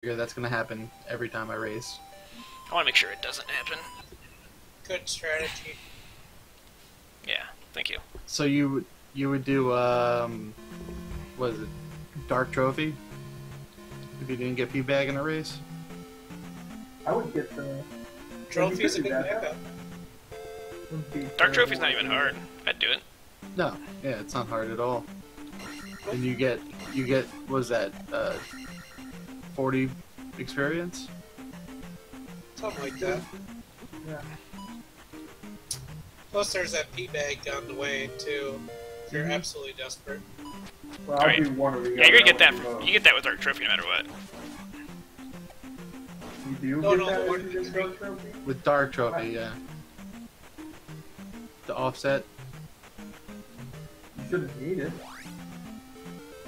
figure that's gonna happen every time I race. I want to make sure it doesn't happen. Good strategy. Yeah, thank you. So you would you would do um, was it dark trophy? If you didn't get P bag in a race, I would get the. Trophy's a good backup. Dark. Trophy's not even hard. I'd do it. no, yeah, it's not hard at all. And you get you get what was that uh, forty experience? Something like that. Yeah. Plus, there's that P bag down the way too. If you're Mhm. absolutely desperate. Well, I'll Alright. do one or the Yeah, you're gonna get that. I For, you get that with Dark Trophy no matter what. You do No, get no, that the if one you in get the Dark Trophy? With dark trophy, yeah. The offset. You shouldn't need it.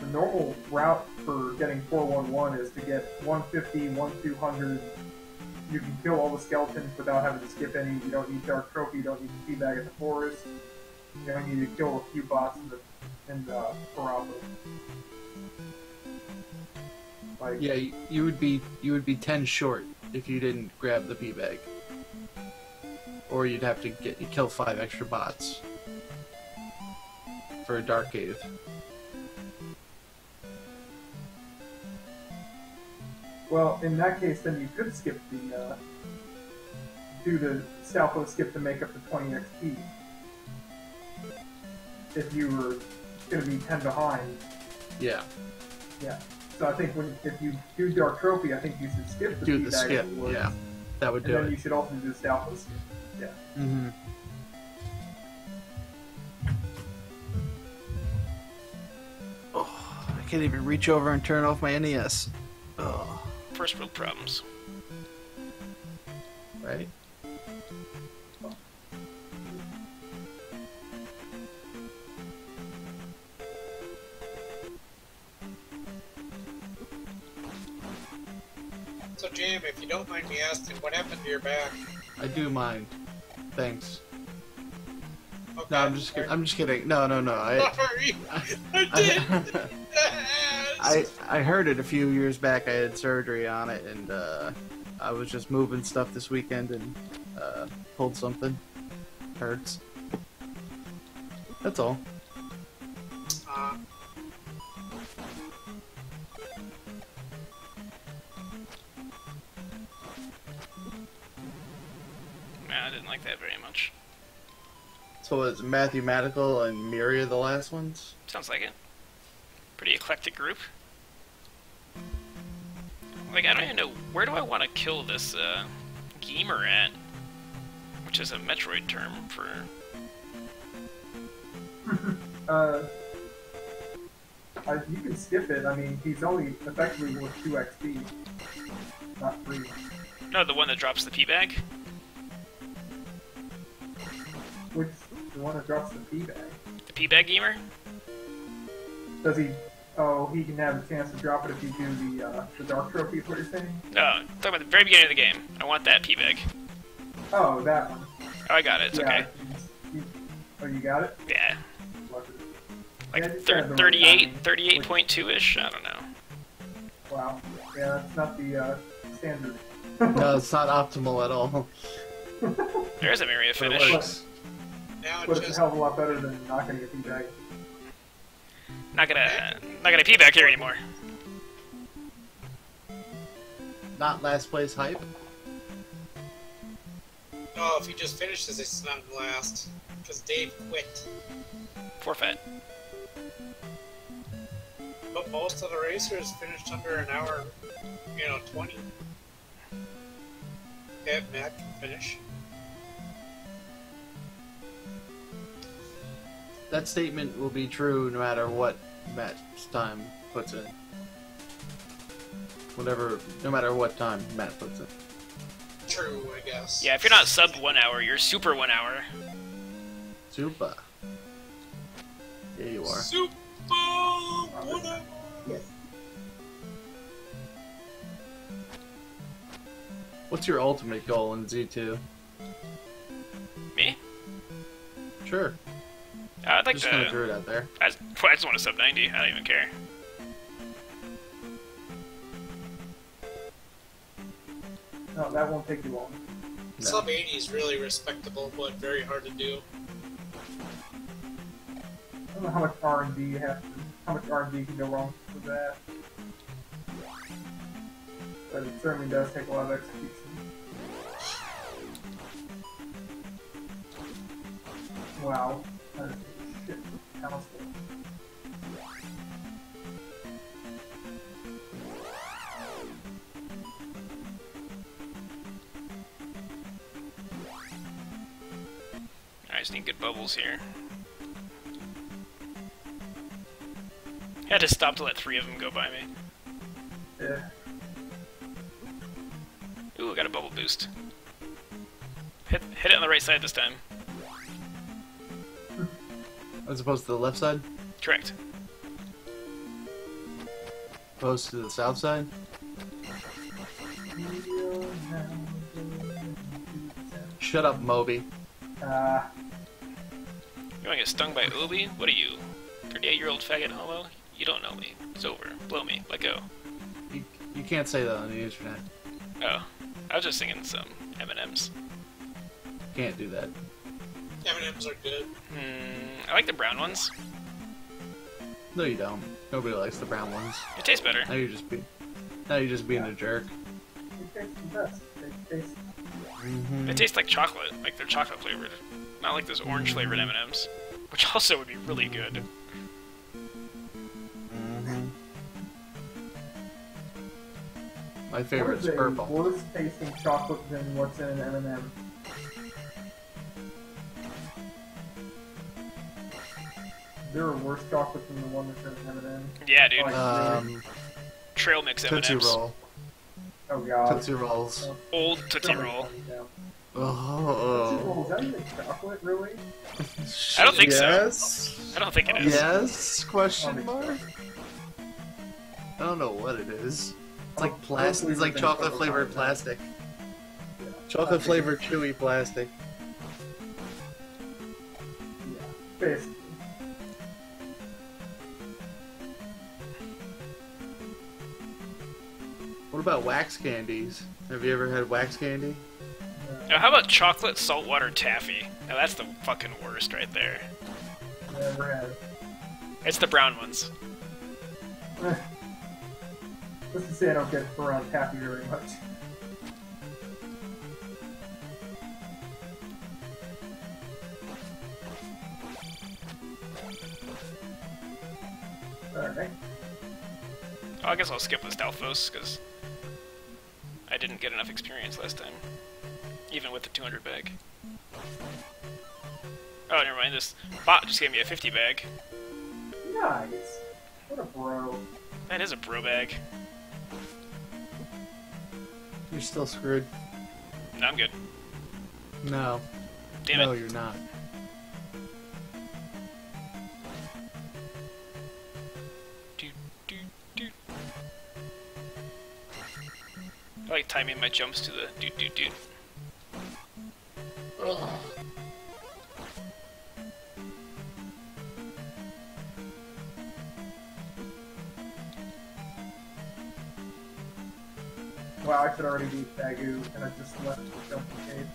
The normal route for getting 411 is to get 150, 1 200. You can kill all the skeletons without having to skip any. You don't need Dark Trophy, you don't need the feedback in the forest. You only need to kill a few bots in the, in the Parapa. Like, Yeah, you, you would be you would be ten short if you didn't grab the P bag, or you'd have to get kill five extra bots for a dark cave. Well, in that case, then you could skip the uh, do the Stalfo skip to make up the 20 XP. If you were going to be 10 behind, Yeah, yeah. So I think when if you do Dark Trophy, I think you should skip the do the skip. Awards, Yeah, that would do. and do then you should also do the Stalfo skip. Yeah. Mm-hmm. Oh, I can't even reach over and turn off my NES. Oh, First world problems. right. So, Jim, if you don't mind me asking, what happened to your back? I do mind. Thanks. Okay. No, I'm just kidding. I'm just kidding. No, no, no. I, Sorry. I did. I I heard it a few years back. I had surgery on it, and uh, I was just moving stuff this weekend and uh, pulled something. Hurts. That's all. Uh, Man, I didn't like that very much. So was Matthew Madical and Miria the last ones? Sounds like it. Pretty eclectic group. Like, I don't even know where do I want to kill this uh, Geemer at, which is a Metroid term for. Uh, I, you can skip it. I mean, he's only effectively worth 2 XP, not 3. No, the one that drops the P one that drops the P-bag. The P bag Geemer. Does he? Oh, he can have a chance to drop it if you do the uh, the dark trophy. Is what you're saying? No, talking about the very beginning of the game. I want that P bag. Oh, that one. Oh, I got it. It's yeah. okay. You, oh, you got it. Yeah, like Yeah, just thir- had the right 38, timing. 38.2 ish. I don't know. Wow. Yeah, that's not the uh, standard. No, it's not optimal at all. There's a Myria But it finish. Works. now but it's it's a hell of a lot better than not getting a P-bag. Not gonna, not gonna P back here anymore. Not last place hype. no. If he just finishes, it's not last because Dave quit. Forfeit. But most of the racers finished under an hour, you know, 20. Yeah, Matt can finish. That statement will be true no matter what Matt's time puts in. Whatever, no matter what time Matt puts in. True, I guess. Yeah, if you're not sub one hour, you're super one hour. Super. Yeah, you are. Super! Whatever. What's your ultimate goal in Z2? Me? Sure. Uh, I'd like Just kind of to. threw it out there. I just, I just want a sub 90. I don't even care. No, that won't take you long. No. Sub 80 is really respectable, but very hard to do. I don't know how much R and D you have to, how much R and D can go wrong with that. But it certainly does take a lot of execution. Wow. A. I just need good bubbles here. I Had to stop to let three of them go by me. Yeah. Ooh, I got a bubble boost. Hit, hit it on the right side this time. As opposed to the left side? Correct. Opposed to the south side? Shut up, Moby. Uh, You want to get stung by Obi? What are you? 38 year old faggot homo? You don't know me. It's over. Blow me. Let go. You, you can't say that on the internet. Oh. I was just singing some M&M's. Can't do that. M&M's are good. Hmm, I like the brown ones. No, you don't. Nobody likes the brown ones. It tastes better. Now you're just being. Now you're just being a jerk. it tastes the best. It tastes Mm-hmm. They taste like chocolate, like they're chocolate flavored, not like those orange flavored M&Ms, which also would be really good. Mm-hmm. My What favorite is is a purple. worse tasting chocolate than what's in an M&M? There a worse chocolate than the one that's in an M&M? Yeah, dude. Like- Um, Trail mix Tootsie M&Ms. Roll. Oh god. Tootsie Rolls. Old Tootsie Roll. Tootsie Oh. Roll, is that even chocolate, really? I don't think so. yes. I don't think it is. Yes? Question mark? I don't know what it is. It's like plastic. It's like chocolate flavored plastic. Chocolate flavored chewy plastic. Yeah, basically. What about wax candies? Have you ever had wax candy? Now, how about chocolate saltwater taffy? Now that's the fucking worst right there. Never had. It's the brown ones. Eh. Let's just say I don't get around taffy very much. Alright. Oh, I guess I'll skip the Stalfos, because I didn't get enough experience last time. Even with the 200 bag. Oh, never mind, this bot just gave me a 50 bag. Nice. What a bro. That is a bro bag. You're still screwed. No, I'm good. No. Damn no, it. No, you're not. I like timing my jumps to the do do do. Wow, I could already beat Bagu, and I just left the jumping cave.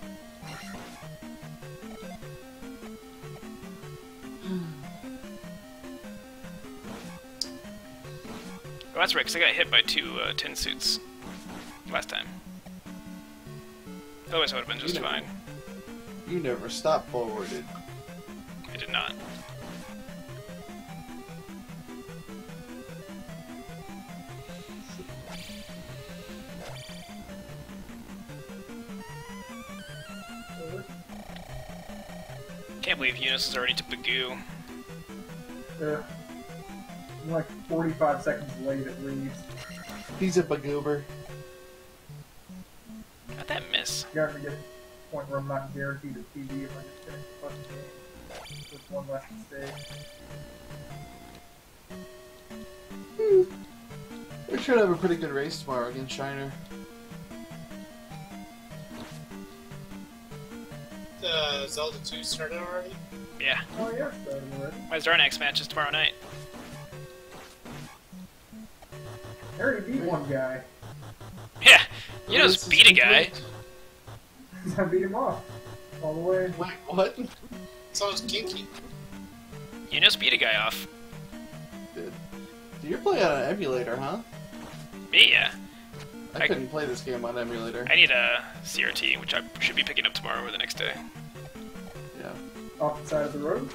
Oh, that's right, 'cause I got hit by two uh, tin suits last time. Otherwise, I would have been just You know- fine. You never stop forwarded. I did not. Can't believe Eunice is already to Bagu. Yeah. I'm like 45 seconds late at least. He's a bagoober. That miss? Got to get to the point where I'm not guaranteed a TV if I just finish the fucking game. With one less mistake. Hmm. We should have a pretty good race tomorrow against Shiner. The Zelda 2 started already? Yeah. Oh yeah, started already. My Zarnax match is tomorrow night. I already beat one guy. Yeah, yeah, You know, This beat a guy. Complete. I beat him off all the way. Wait, what? So is Kinky. You just beat a guy off. Dude, you're playing on an emulator, huh? Me, yeah. I, I- couldn't play this game on an emulator. I need a CRT, which I should be picking up tomorrow or the next day. Yeah. Off the side of the road.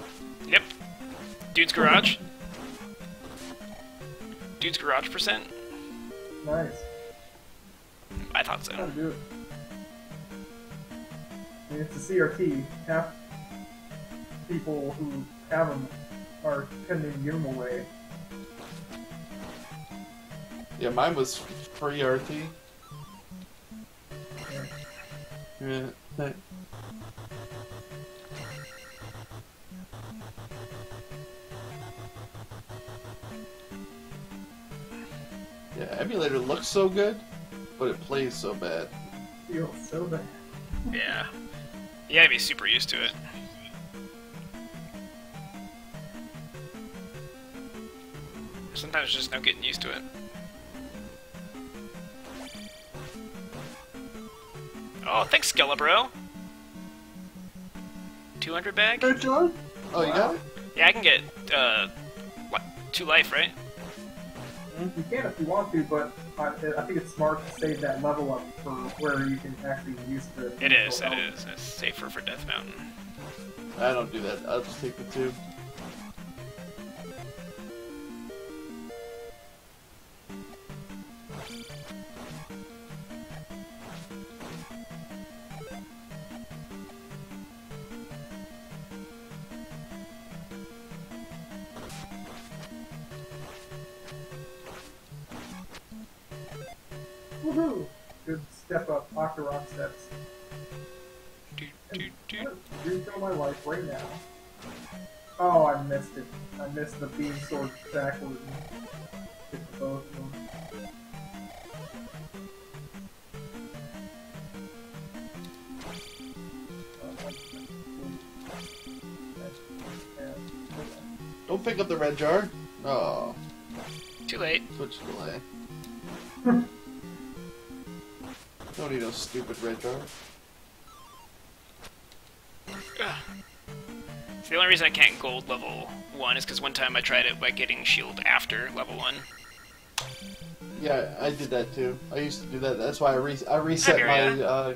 Yep. Dude's garage. Dude's garage percent. Nice. I thought How so. To do it. I mean, it's a CRT. Half people who have them are tending to give them away. Yeah, mine was free RT. Yeah. that- Yeah, emulator looks so good, but it plays so bad. Feels so bad. Yeah. You gotta be super used to it. Sometimes there's just no getting used to it. Oh, thanks, Skelebro. 200 bag? Oh, you got it? Yeah, I can get, uh, what, two life, right? You can if you want to, but I, I think it's smart to save that level up for where you can actually use the. It is, full it health. is. It's safer for Death Mountain. I don't do that. I'll just take the two. Step up, Octorok steps. Do, do, do. I'm gonna refill my life right now. Oh, I missed it. I missed the beam sword backward. Hit both of them. Don't pick up the red jar. Oh, Too late. switch delay. Don't need no stupid red jar. See, the only reason I can't gold level 1 is because one time I tried it by getting shield after level 1. Yeah, I did that too. I used to do that. That's why I re- I reset my uh,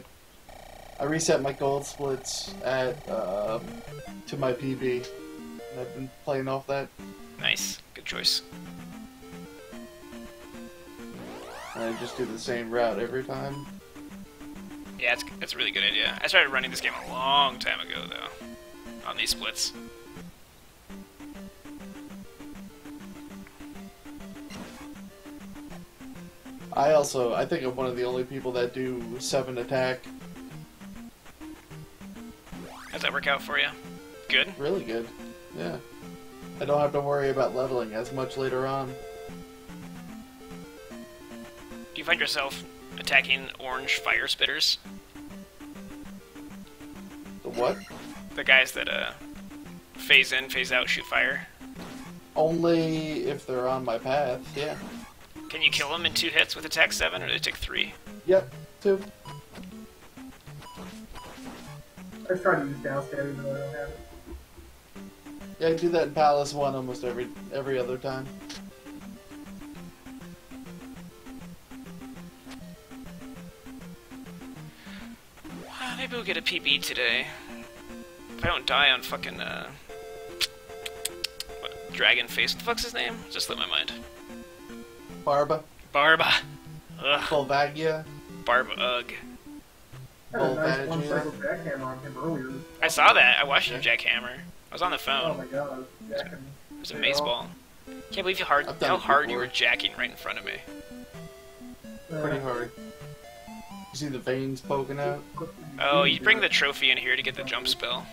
I reset my gold splits at um, to my PB. And I've been playing off that. Nice. Good choice. And I just do the same route every time. Yeah, it's, it's a really good idea. I started running this game a long time ago, though, on these splits. I also I think I'm one of the only people that do seven attack. How's that work out for you? Good? Really good. Yeah. I don't have to worry about leveling as much later on. Do you find yourself attacking orange fire spitters? The what? The guys that, uh, phase in, phase out, shoot fire? Only if they're on my path. Yeah. Can you kill them in two hits with attack 7, or do they take three? Yep. Two. I just try to use downstab even though I don't have it. Yeah, I do that in Palace One almost every every other time. Maybe we'll get a PB today. If I don't die on fucking, uh... What, Dragon Face? What the fuck's his name? Just slipped my mind. Barba, Barba! Ugh, Volvagia. Barba, ugh. I had a Oh, nice bad one idea. cycle jackhammer on him earlier. I saw that. I watched you jackhammer. I was on the phone. Oh my god, jacking. It was a mace ball. Can't believe you hard, how it hard you were jacking right in front of me. Pretty hard. You see the veins poking out? Oh, you bring the trophy in here to get the jump spell.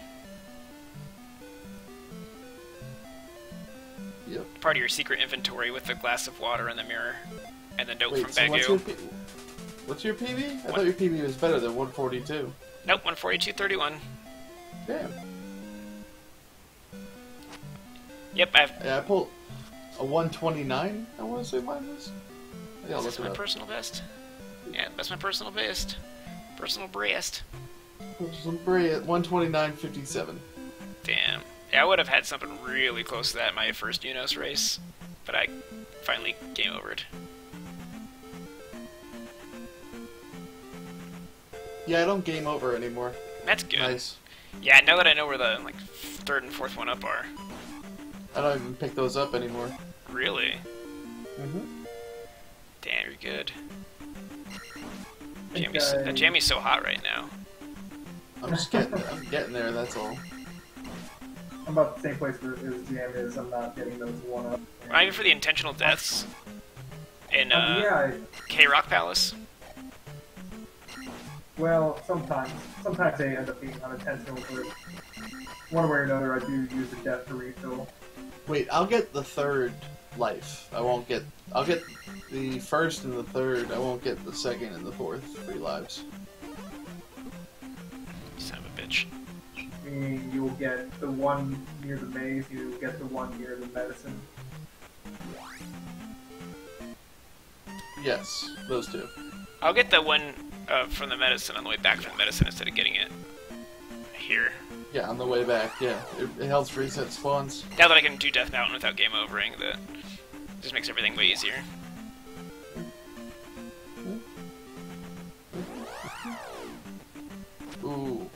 Yep. Part of your secret inventory with the glass of water and the mirror. And the note Wait, from so what's Bagu. your, P- what's your PB? I thought your PB was better than 142. Nope, 142.31. Damn. Yep, I've. Yeah, I pulled a 129. I want to say mine was. Yeah, I'll Is look this my up. personal best? Yeah, that's my personal best. Personal breast. Brie at 129.57. Damn. Yeah, I would have had something really close to that in my first Unos race, but I finally game it. Yeah, I don't game over anymore. That's good. Nice. Yeah, now that I know where the like third and fourth one up are. I don't even pick those up anymore. Really? Mm-hmm. Damn, you're good. Think Jamie's, I- that Jamie's so hot right now. I'm just getting there. I'm getting there, that's all. I'm about the same place where as Jam is. I'm not getting those one up. Not even for the intentional deaths in Um, uh, yeah, I, K Rock Palace. well, sometimes. Sometimes they end up being unintentional, but one way or another, I do use a death to refill. Wait, I'll get the third life. I won't get. I'll get the first and the third. I won't get the second and the fourth Three lives. Son of a bitch. Meaning you will get the one near the maze, you will get the one near the medicine. Yes, those two. I'll get the one uh, from the medicine on the way back from the medicine instead of getting it here. Yeah, on the way back. Yeah, it, it helps reset spawns. Now that I can do Death Mountain without game overing, that just makes everything way easier. Ooh.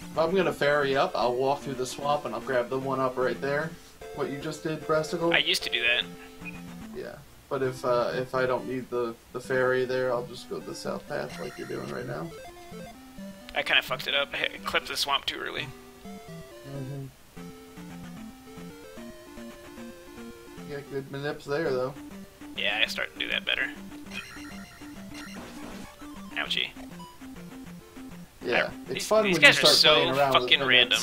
If I'm gonna ferry up, I'll walk through the swamp and I'll grab the one up right there. What you just did, Breastickle? I used to do that. Yeah. But if uh, if I don't need the, the ferry there, I'll just go the south path like you're doing right now. I kind of fucked it up. I clipped the swamp too early. Got good manips there, though. Yeah, I start to do that better. Ouchie. Yeah, I- it's these- fun these when you guys are start so playing around fucking with random.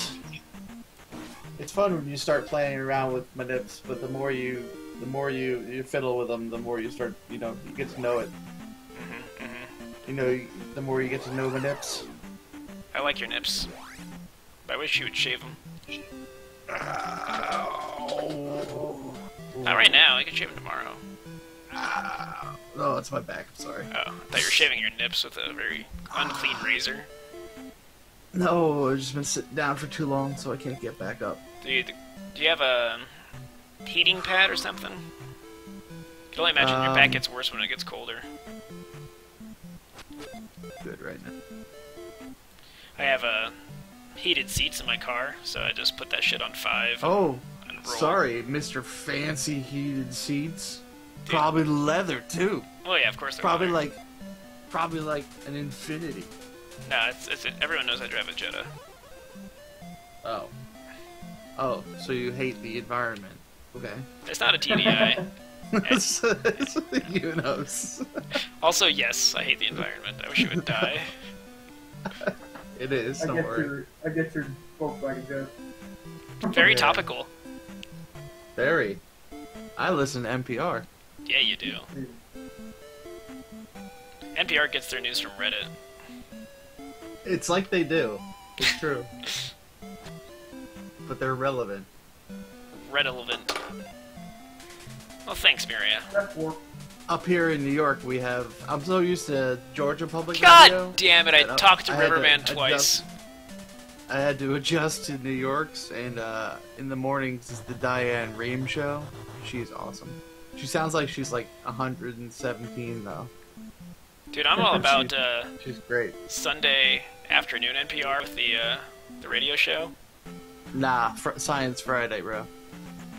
It's fun when you start playing around with manips, but the more you, the more you, you fiddle with them, the more you start, you know, you get to know it. hmm hmm You know, the more you get to know the nips. I like your nips. But I wish you would shave them. Not right now. I can shave them tomorrow. No, it's my back. I'm sorry. Oh, I thought you were shaving your nips with a very unclean razor. No, I've just been sitting down for too long, so I can't get back up. Do you, do you have a heating pad or something? I can only imagine your back Um, gets worse when it gets colder. Good right now. I have uh, heated seats in my car, so I just put that shit on five. Oh, and sorry, Mr. Fancy Heated Seats. Dude. Probably leather too. Oh yeah, of course. they're Probably leather. like, probably like an Infiniti. No, it's, it's everyone knows I drive a Jetta. Oh. Oh, so you hate the environment. Okay. It's not a TDI. it's, it's Unos. also, yes, I hate the environment. I wish it would die. It is, I don't get worry. your I get your Volkswagen joke. Very topical. Very. I listen to NPR. Yeah, you do. NPR gets their news from Reddit. It's like they do. It's true. but they're relevant. Relevant. Well, thanks, Miria. Up here in New York, we have. I'm so used to Georgia Public God Radio. damn it! I talked to I had to Riverman twice. I had to adjust to New York's, and uh, in the mornings is the Diane Rehm show. She's awesome. She sounds like she's like 117 though. Dude, I'm all about uh, She's great. Sunday afternoon NPR with the uh, the radio show. Nah, fr- Science Friday, bro.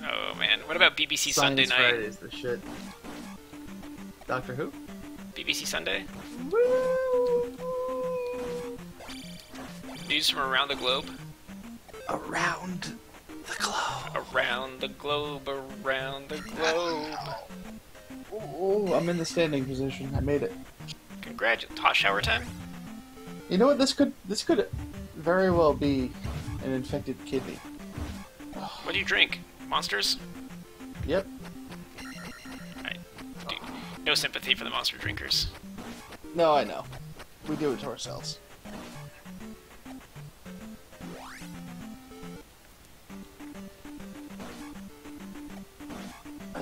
Oh man, what about BBC Sunday Science night? Friday is the shit. Doctor Who? BBC Sunday news from around the globe. Around the globe. Around the globe, around the globe. Oh, I'm in the standing position. I made it. Congratulations. Hot shower time? You know what? This could this could very well be an infected kidney. What do you drink? Monsters? Yep. Dude, no sympathy for the monster drinkers. No, I know. We do it to ourselves.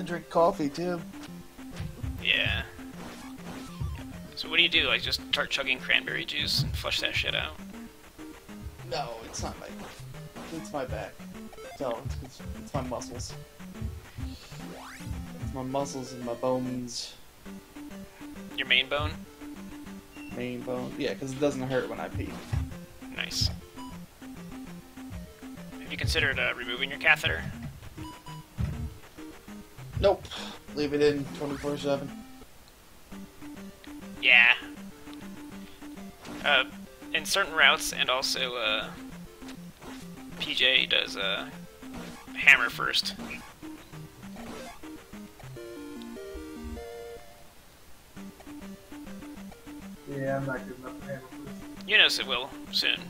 I drink coffee too. Yeah. So what do you do? Like just start chugging cranberry juice and flush that shit out? No, it's not my. It's my back. No, it's, it's, it's my muscles. It's my muscles and my bones, Your main bone? main bone. Yeah, because it doesn't hurt when I pee. Nice. Have you considered uh, removing your catheter? Nope. Leave it in 24 7. Yeah. Uh, in certain routes, and also, uh, PJ does, uh, hammer first. Yeah, I'm not good enough to handle this. You notice it will soon.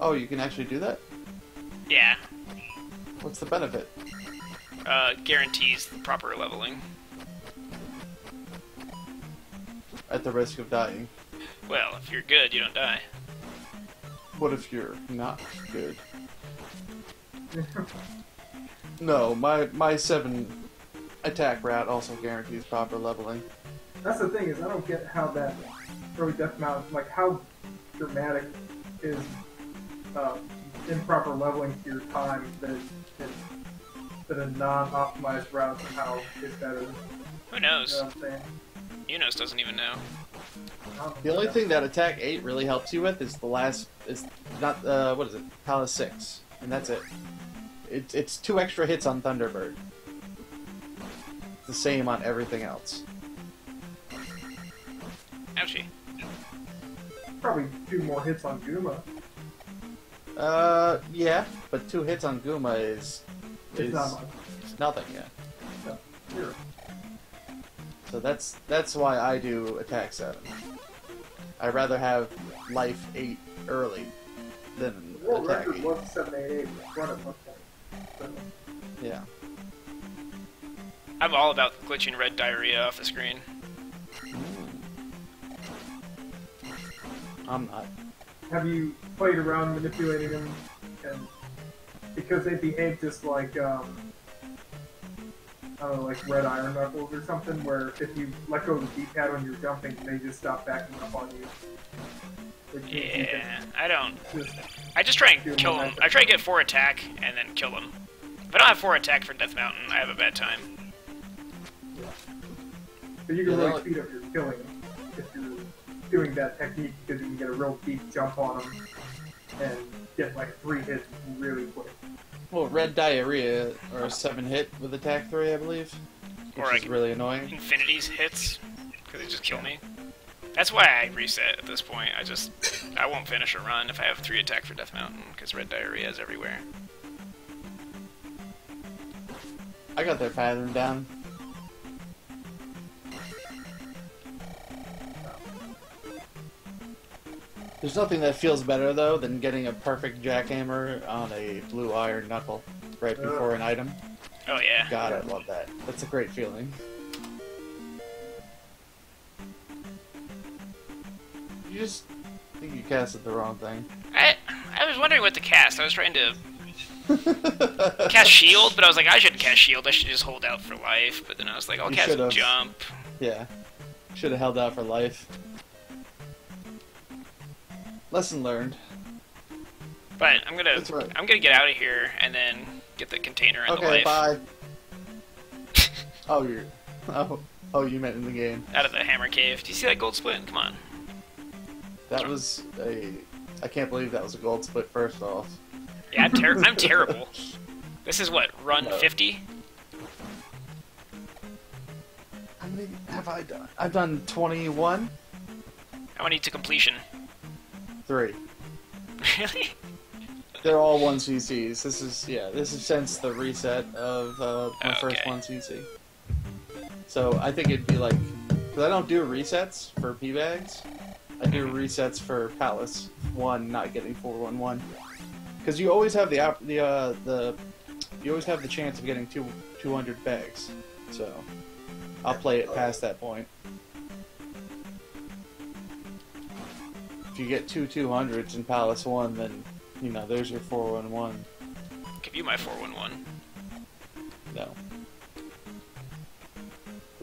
Oh, you can actually do that? Yeah. What's the benefit? Uh, guarantees the proper leveling. At the risk of dying. Well, if you're good, you don't die. What if you're not good? No, my my seven attack rat also guarantees proper leveling. That's the thing is I don't get how that early death mount like how dramatic is uh, improper leveling to your time that that, that a non-optimized route somehow is better. Who knows? You Who know knows? what I'm saying? Unos doesn't even know. The only thing that attack eight really helps you with is the last is not uh what is it Palace six, and that's it. It's it's two extra hits on Thunderbird. It's the same on everything else. Ouchie. probably two more hits on Gooma. Uh, yeah, but two hits on Gooma is It's is not much. nothing. Yeah, No, zero. so that's that's why I do attack seven. I'd rather have life eight early than The world attack eight. was 788 run at one point. So, Yeah. I'm all about glitching red diarrhea off the screen. I'm not. Have you played around manipulating them and because they behave just like um I don't know, like red iron knuckles or something, where if you let go of the D-pad when you're jumping, they just stop backing up on you. Like, you- you can Yeah, I don't. just- I just try and kill them. I try and get four attack and then kill them. If I don't have four attack for Death Mountain, I have a bad time. But you can Yeah, really speed up your killing if you're doing that technique because you can get a real deep jump on them and get like three hits really quick. Well, red diarrhea or a seven hit with attack three, I believe, which Or I is can- really annoying. Infinities hits because they just kill me. That's why I reset at this point. I just I won't finish a run if I have three attack for Death Mountain because red diarrhea is everywhere. I got their pattern down. There's nothing that feels better though than getting a perfect jackhammer on a blue iron knuckle right before an item. Oh yeah. God, I love that. That's a great feeling. You just think you casted the wrong thing. I I was wondering what to cast. I was trying to cast shield, but I was like I shouldn't cast shield. I should just hold out for life. But then I was like I'll You cast should've. jump. Yeah. Should have held out for life. Lesson learned. But I'm gonna right. I'm gonna get out of here and then get the container and the Okay, life bye. oh, you're. Oh, oh, you meant in the game. out of the hammer cave. Do you see that gold split? Come on. That was a. I can't believe that was a gold split. First off. Yeah, I'm, ter- I'm terrible. This is what run No. 50. How many have I done? I've done twenty-one, How many to completion? Three. Really? They're all one CCs. This is yeah. This is since the reset of uh, my first one CC. So I think it'd be like because I don't do resets for P bags. I do resets for Palace one not getting four one one. Because you always have the op- the uh, the you always have the chance of getting two two hundred bags. So I'll play it past that point. You get two two hundreds in Palace one, then you know there's your four one one. Give you my 411. No.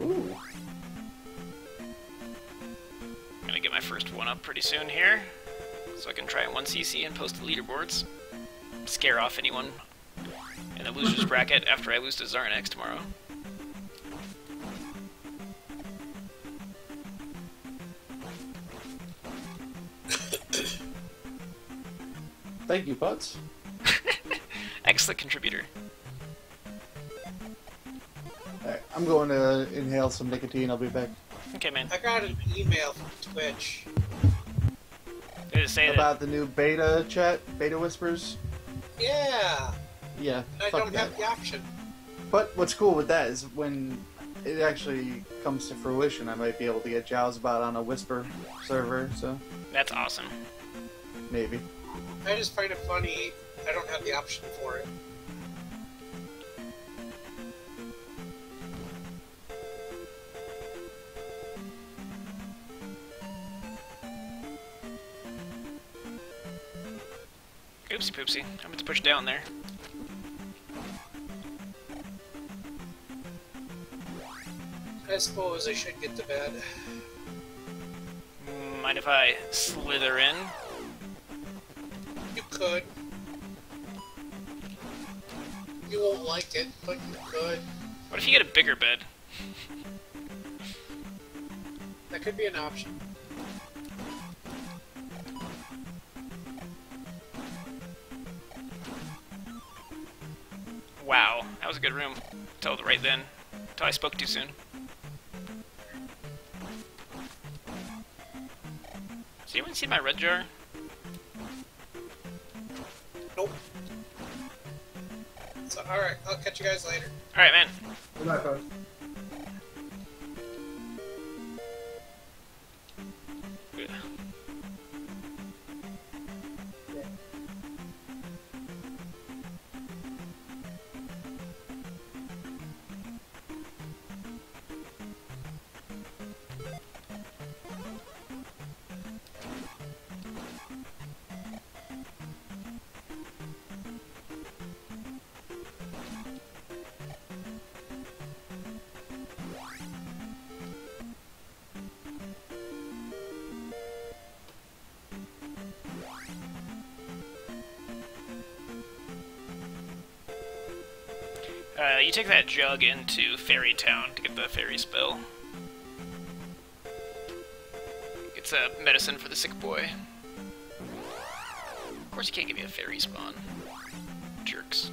Ooh. I'm gonna get my first one up pretty soon here, so I can try 1cc and post the leaderboards. Scare off anyone in the losers bracket after I lose to Zarnex tomorrow. Thank you, Putz. Excellent contributor. Alright, I'm going to inhale some nicotine. I'll be back. Okay, man. I got an email from Twitch. Did it say that? About the new beta chat, beta whispers. Yeah, Yeah, and I fuck don't that. have the option. But what's cool with that is when it actually comes to fruition, I might be able to get Jowsbot on a whisper server. So That's awesome. maybe. I just find it funny. I don't have the option for it. Oopsie poopsie. I meant to push down there. I suppose I should get to bed. Mind if I slither in? You could. You won't like it, but you could. What if you get a bigger bed? That could be an option. Wow, that was a good room. Till right then. Till I spoke too soon. Does anyone see my red jar? Nope. So, alright, I'll catch you guys later. Alright, man. Good night, folks. Good. Uh, you take that jug into Fairy Town to get the fairy spell. It's a medicine for the sick boy. Of course, you can't give me a fairy spawn. Jerks.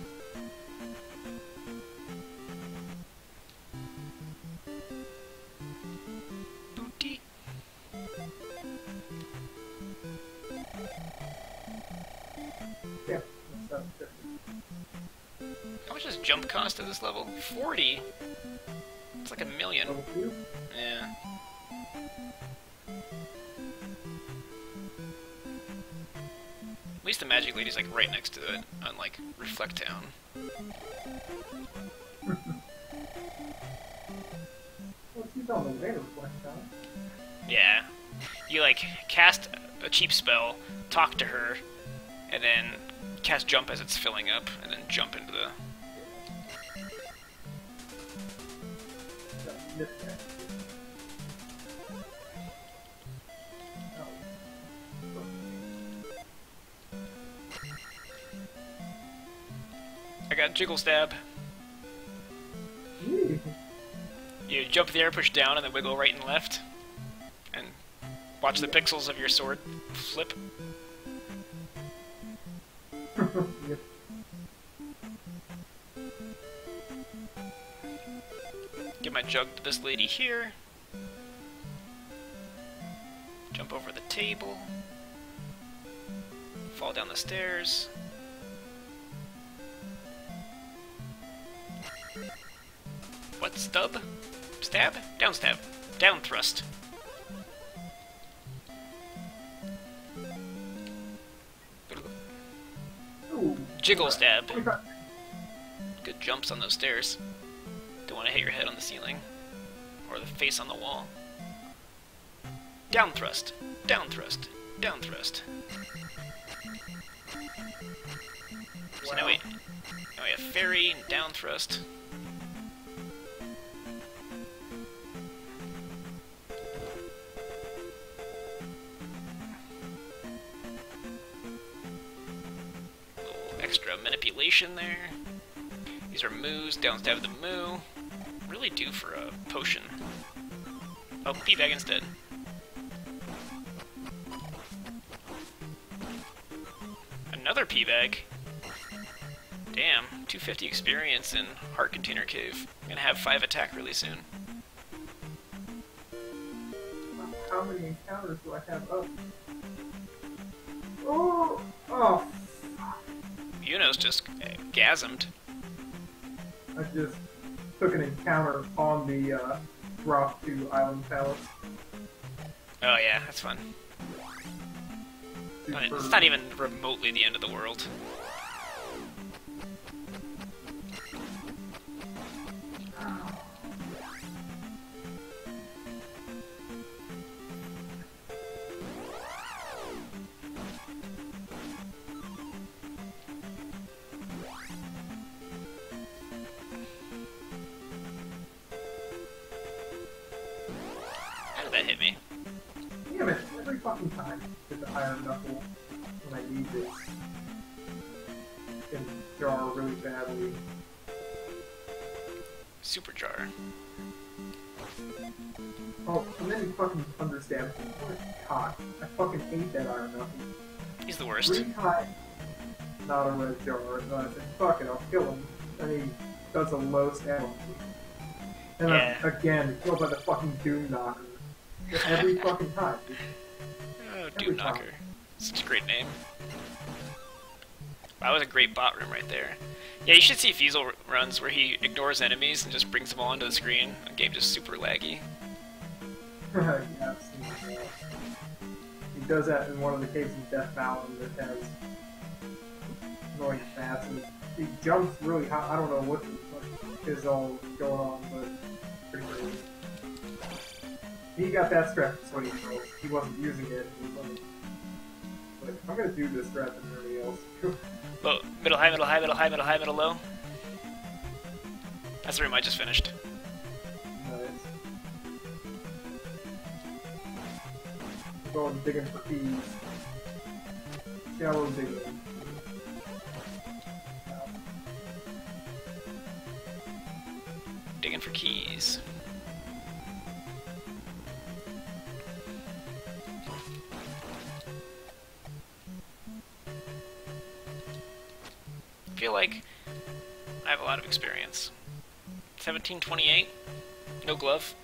Jump this level? 40? It's like a million. Yeah. At least the magic lady's like right next to it, unlike Reflect Town. Well, she's on the way to reflect down. Yeah. You like cast a cheap spell, talk to her, and then cast jump as it's filling up, and then jump into the. Jiggle stab. You jump in the air, push down, and then wiggle right and left, and watch the pixels of your sword flip. Yep. Give my jug to this lady here. Jump over the table. Fall down the stairs. Stub? Stab? Down stab. Down thrust. Jiggle stab. Good jumps on those stairs. Don't want to hit your head on the ceiling. Or the face on the wall. Down thrust. Down thrust. Down thrust. So now we, now we have fairy and down thrust. Manipulation there. These are moos, down stab the moo. Really due for a potion. Oh, P-Bag instead. Another P-Bag. Damn, 250 experience in Heart Container Cave. I'm gonna have 5 attack really soon. How many encounters do I have up? Yuno's just uh, gasmed. I just took an encounter on the uh, drop to Island Palace. Oh yeah, that's fun. Super- It's not even remotely the end of the world. Again, killed by the fucking Doom Knocker. Every fucking time. Oh, Doom. Knocker. Such a great name. That was a great bot room right there. Yeah, you should see Feasel runs where he ignores enemies and just brings them all onto the screen. The game just super laggy. yeah, I've seen that. He does that in one of the caves in Death Mountain that has annoying bats, and he jumps really high. I don't know what the fuck is all going on, but pretty crazy. He got that strat for Sweaty Pearls. He wasn't using it. He was like, like, I'm gonna do this strat than everybody else. Low, middle, high, middle, high, middle, high, middle, high, middle, low. That's the room I just finished. Nice. Going digging for keys. Shallow digging. Digging for keys. I feel like I have a lot of experience. 1728, no glove.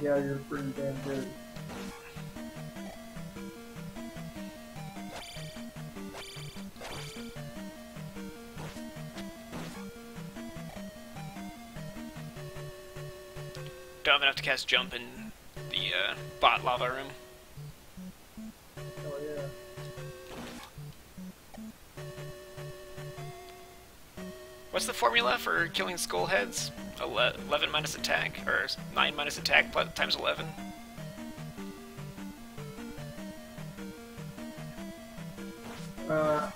Yeah, you're pretty damn good. Don't have enough to cast jump in the uh, bot lava room. Oh yeah. What's the formula for killing skull heads? 11 minus attack, or 9 minus attack plus, times 11? Uh.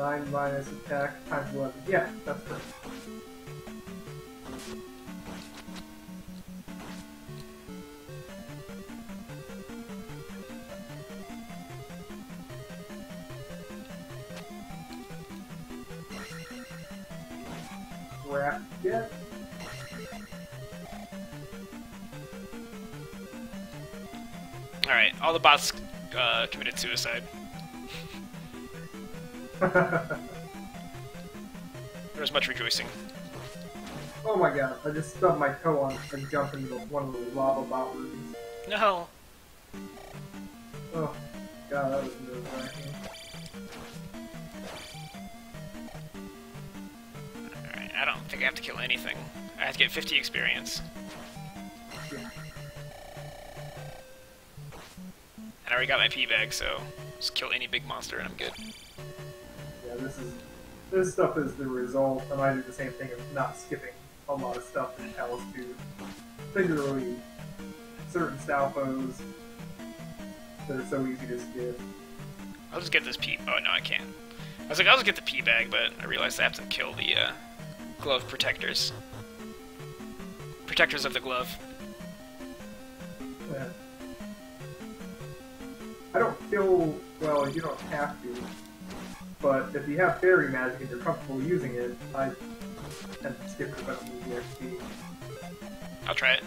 9 minus attack times 11. Yeah, that's perfect. Yeah. Alright, all the bots uh, committed suicide. There was much rejoicing. oh my god, I just stubbed my toe on and jumped into one of the lava bot rooms. No! Oh, god, that was nerve-wracking. Alright, I don't think I have to kill anything. I have to get 50 experience. Yeah. And I already got my P-Bag, so just kill any big monster and I'm good. This stuff is the result, and I do the same thing of not skipping a lot of stuff in Palace 2. Particularly certain Stalfos that are so easy to skip. I'll just get this P. Oh no, I can't. I was like, I'll just get the P bag, but I realized I have to kill the uh, glove protectors. Protectors of the glove. Yeah. I don't kill. Well, you don't have to. But if you have fairy magic and you're comfortable using it, I tend to skip I don't need the XP. I'll try it.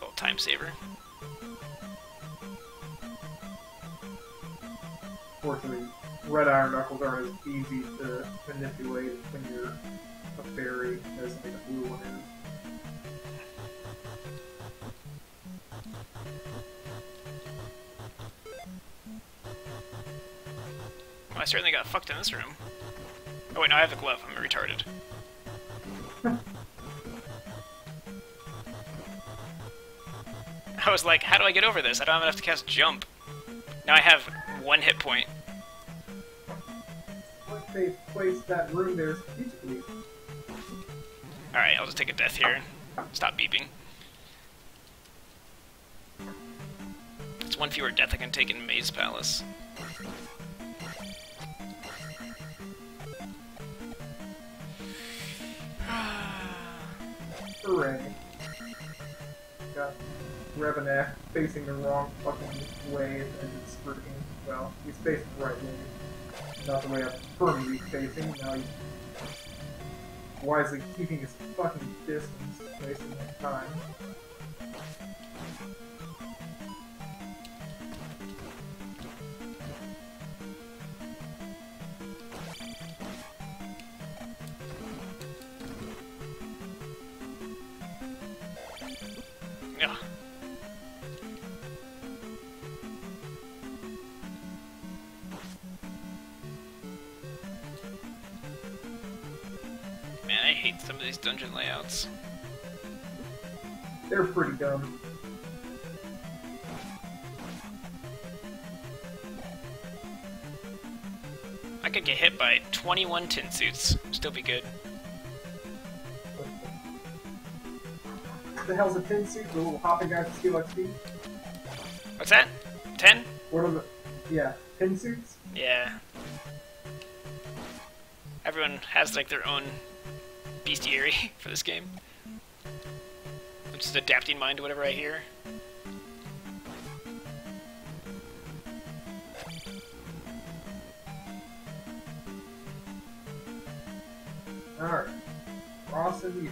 Gold time saver. Fortunately, red iron knuckles aren't as easy to manipulate when you're a fairy as like a blue one is. I certainly got fucked in this room. Oh wait, no, I have a glove. I'm retarded. I was like, how do I get over this? I don't have enough to cast jump. Now I have one hit point. What they placed that room there strategically. Alright, I'll just take a death here. Stop beeping. It's one fewer death I can take in Maze Palace. Hooray. Got Rebonack facing the wrong fucking way and it's freaking, well, he's facing the right way. Not the way I'm firmly facing, now he's wisely keeping his fucking distance, wasting time. Man, I hate some of these dungeon layouts. They're pretty dumb. I could get hit by 21 tin suits. Still be good. The hell's a tin suit? The little hopping guy for steal XP? What's that? 10? What are the. Yeah, pin suits? Yeah. Everyone has like their own bestiary for this game. I'm just adapting mine to whatever I hear. Alright. Ross and you.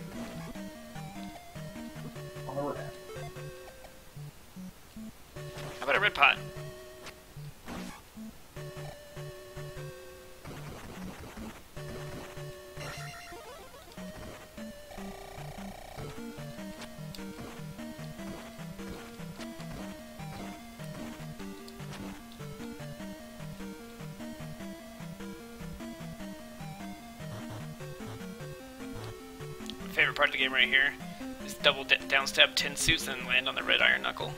Double downstab down stab 10 suits and land on the red iron knuckle.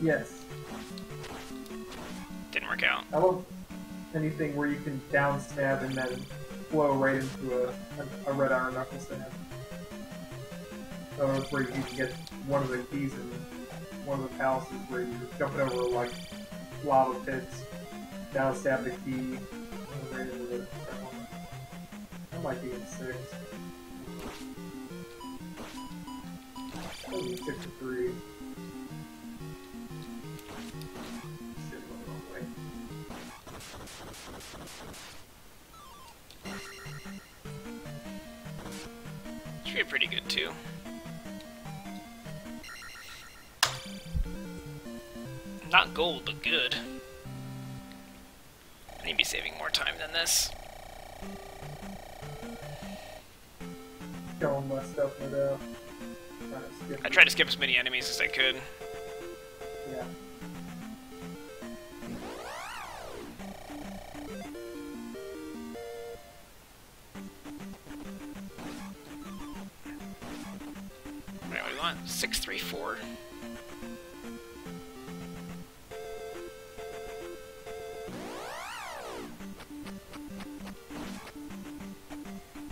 Yes. Didn't work out. I love anything where you can downstab and then flow right into a, a, a red iron knuckle stab. So it's where you can get one of the keys in one of the palaces where you're jumping over like lava pits, downstab the key, and right into the. That might be in six. 53. Should be pretty good too. Not gold, but good. I need to be saving more time than this. Skip as many enemies as I could. Yeah. Alright, what do we want? 634.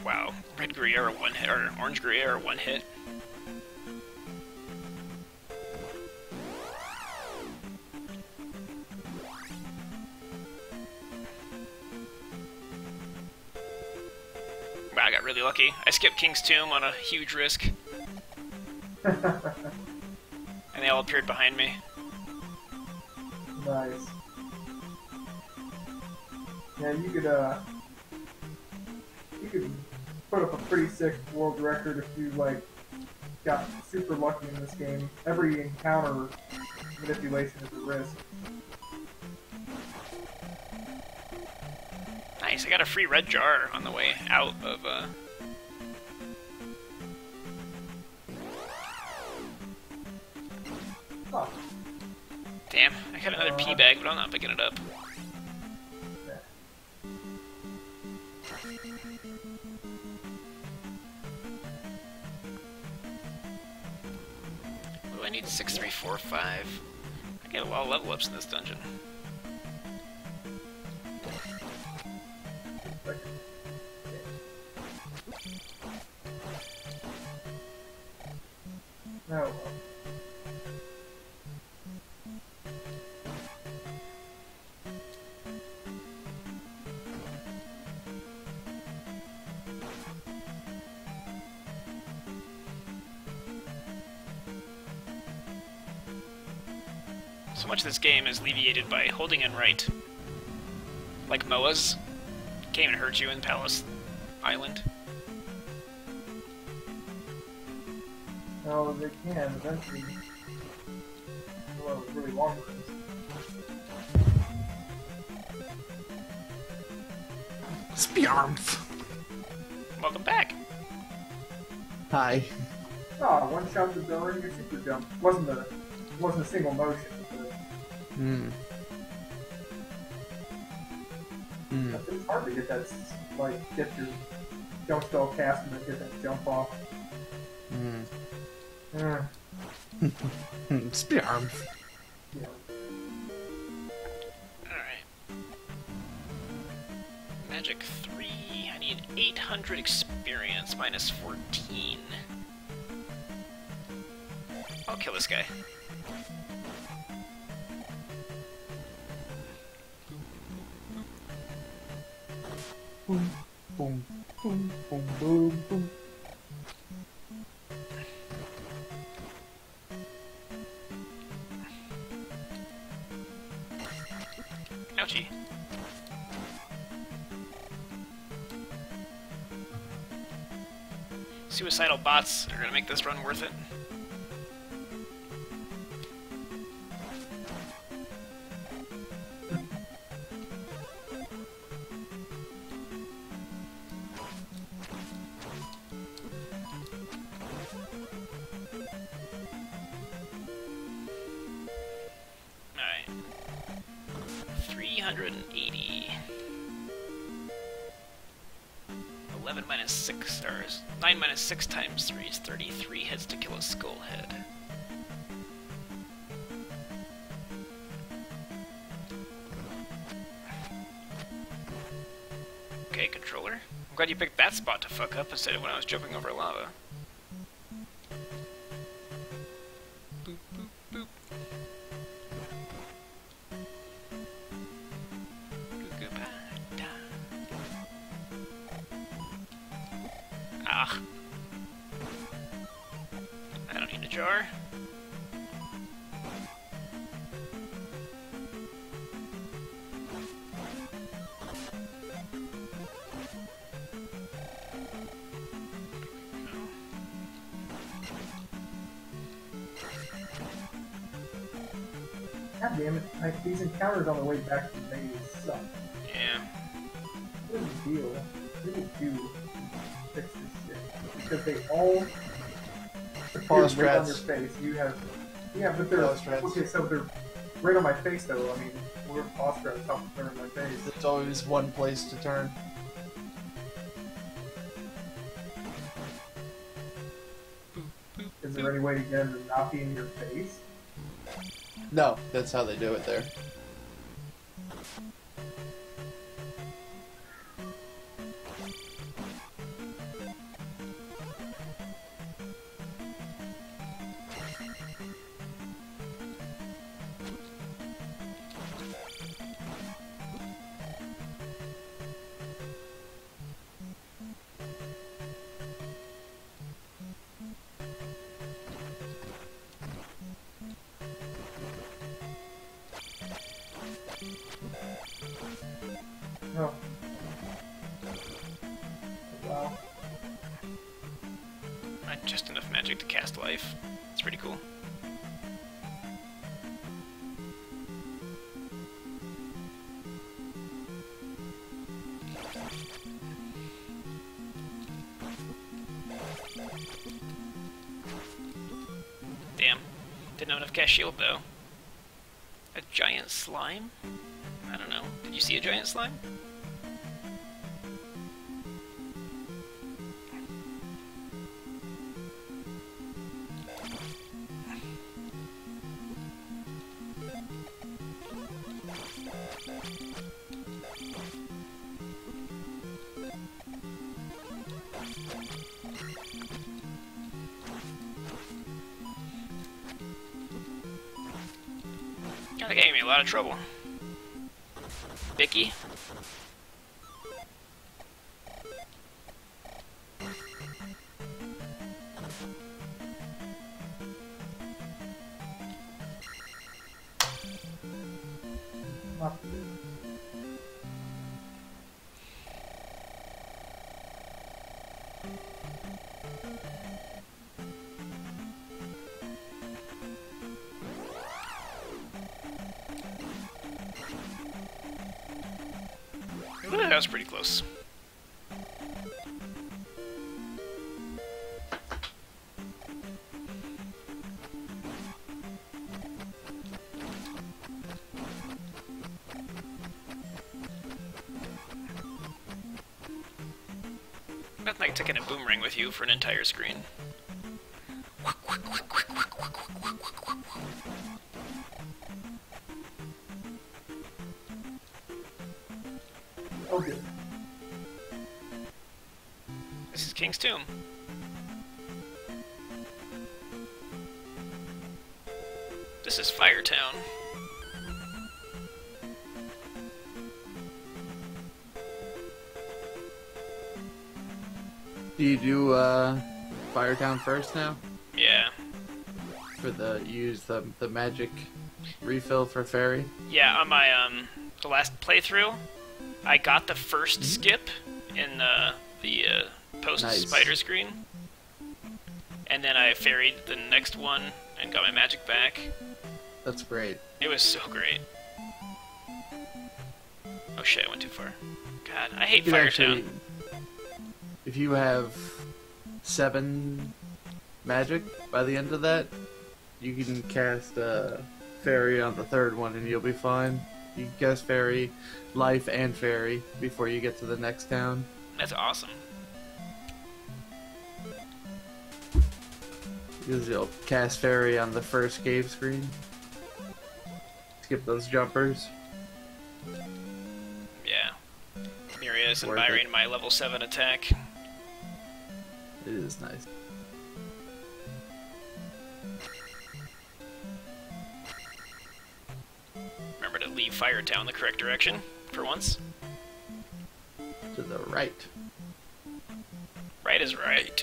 Wow, red Gruyere one hit, or orange Gruyere one hit. Really lucky. I skipped King's Tomb on a huge risk. And they all appeared behind me. Nice. Yeah, you could uh, you could put up a pretty sick world record if you like got super lucky in this game. Every encounter manipulation is a risk. Nice, I got a free red jar on the way out of, uh... Damn, I got another pee bag, but I'm not picking it up. What do I need? Six, three, four, five. I get a lot of level ups in this dungeon. No. This game is alleviated by holding in right. Like MOAs. Can't even hurt you in Palace Island. No, they can eventually. Well, really long runs. Spiarmth. Welcome back. Hi. Ah, one shot the door and your super jump. Wasn't a wasn't a single motion. But Hmm. Hmm. it's hard to get that like get your jump spell cast and then get that jump off. Hmm. Uh, Hmm. Spiarmth. yeah. Alright. Magic 3. I need 800 experience minus 14. I'll kill this guy. Bots are gonna make this run worth it. Alright. 380. 11 minus 6, or 9 minus 6 times 3 is 33 hits to kill a skull head. Okay, controller. I'm glad you picked that spot to fuck up instead of when I was jumping over lava. Okay. So they're right on my face, though. I mean, we're pause strats top of on my face. There's always one place to turn. Is there any way to get them to not be in your face? No, that's how they do it there. Slime? I don't know. Did you see a giant slime? That gave me a lot of trouble. Vicky? For an entire screen. Good. This is King's Tomb. First now? Yeah. For the use the the magic refill for fairy. Yeah, on my um the last playthrough, I got the first skip in the the uh, post Nice. spider screen, and then I ferried the next one and got my magic back. That's great. It was so great. Oh shit, I went too far. God, I hate Firetown. if you have seven magic by the end of that, you can cast uh, fairy on the third one, and you'll be fine. You can cast fairy, life, and fairy before you get to the next town. That's awesome. Because you'll cast fairy on the first cave screen. Skip those jumpers. Yeah. Mirius and Byron, my level 7 attack. It is nice. Leave Firetown the correct direction, for once. To the right. Right is right.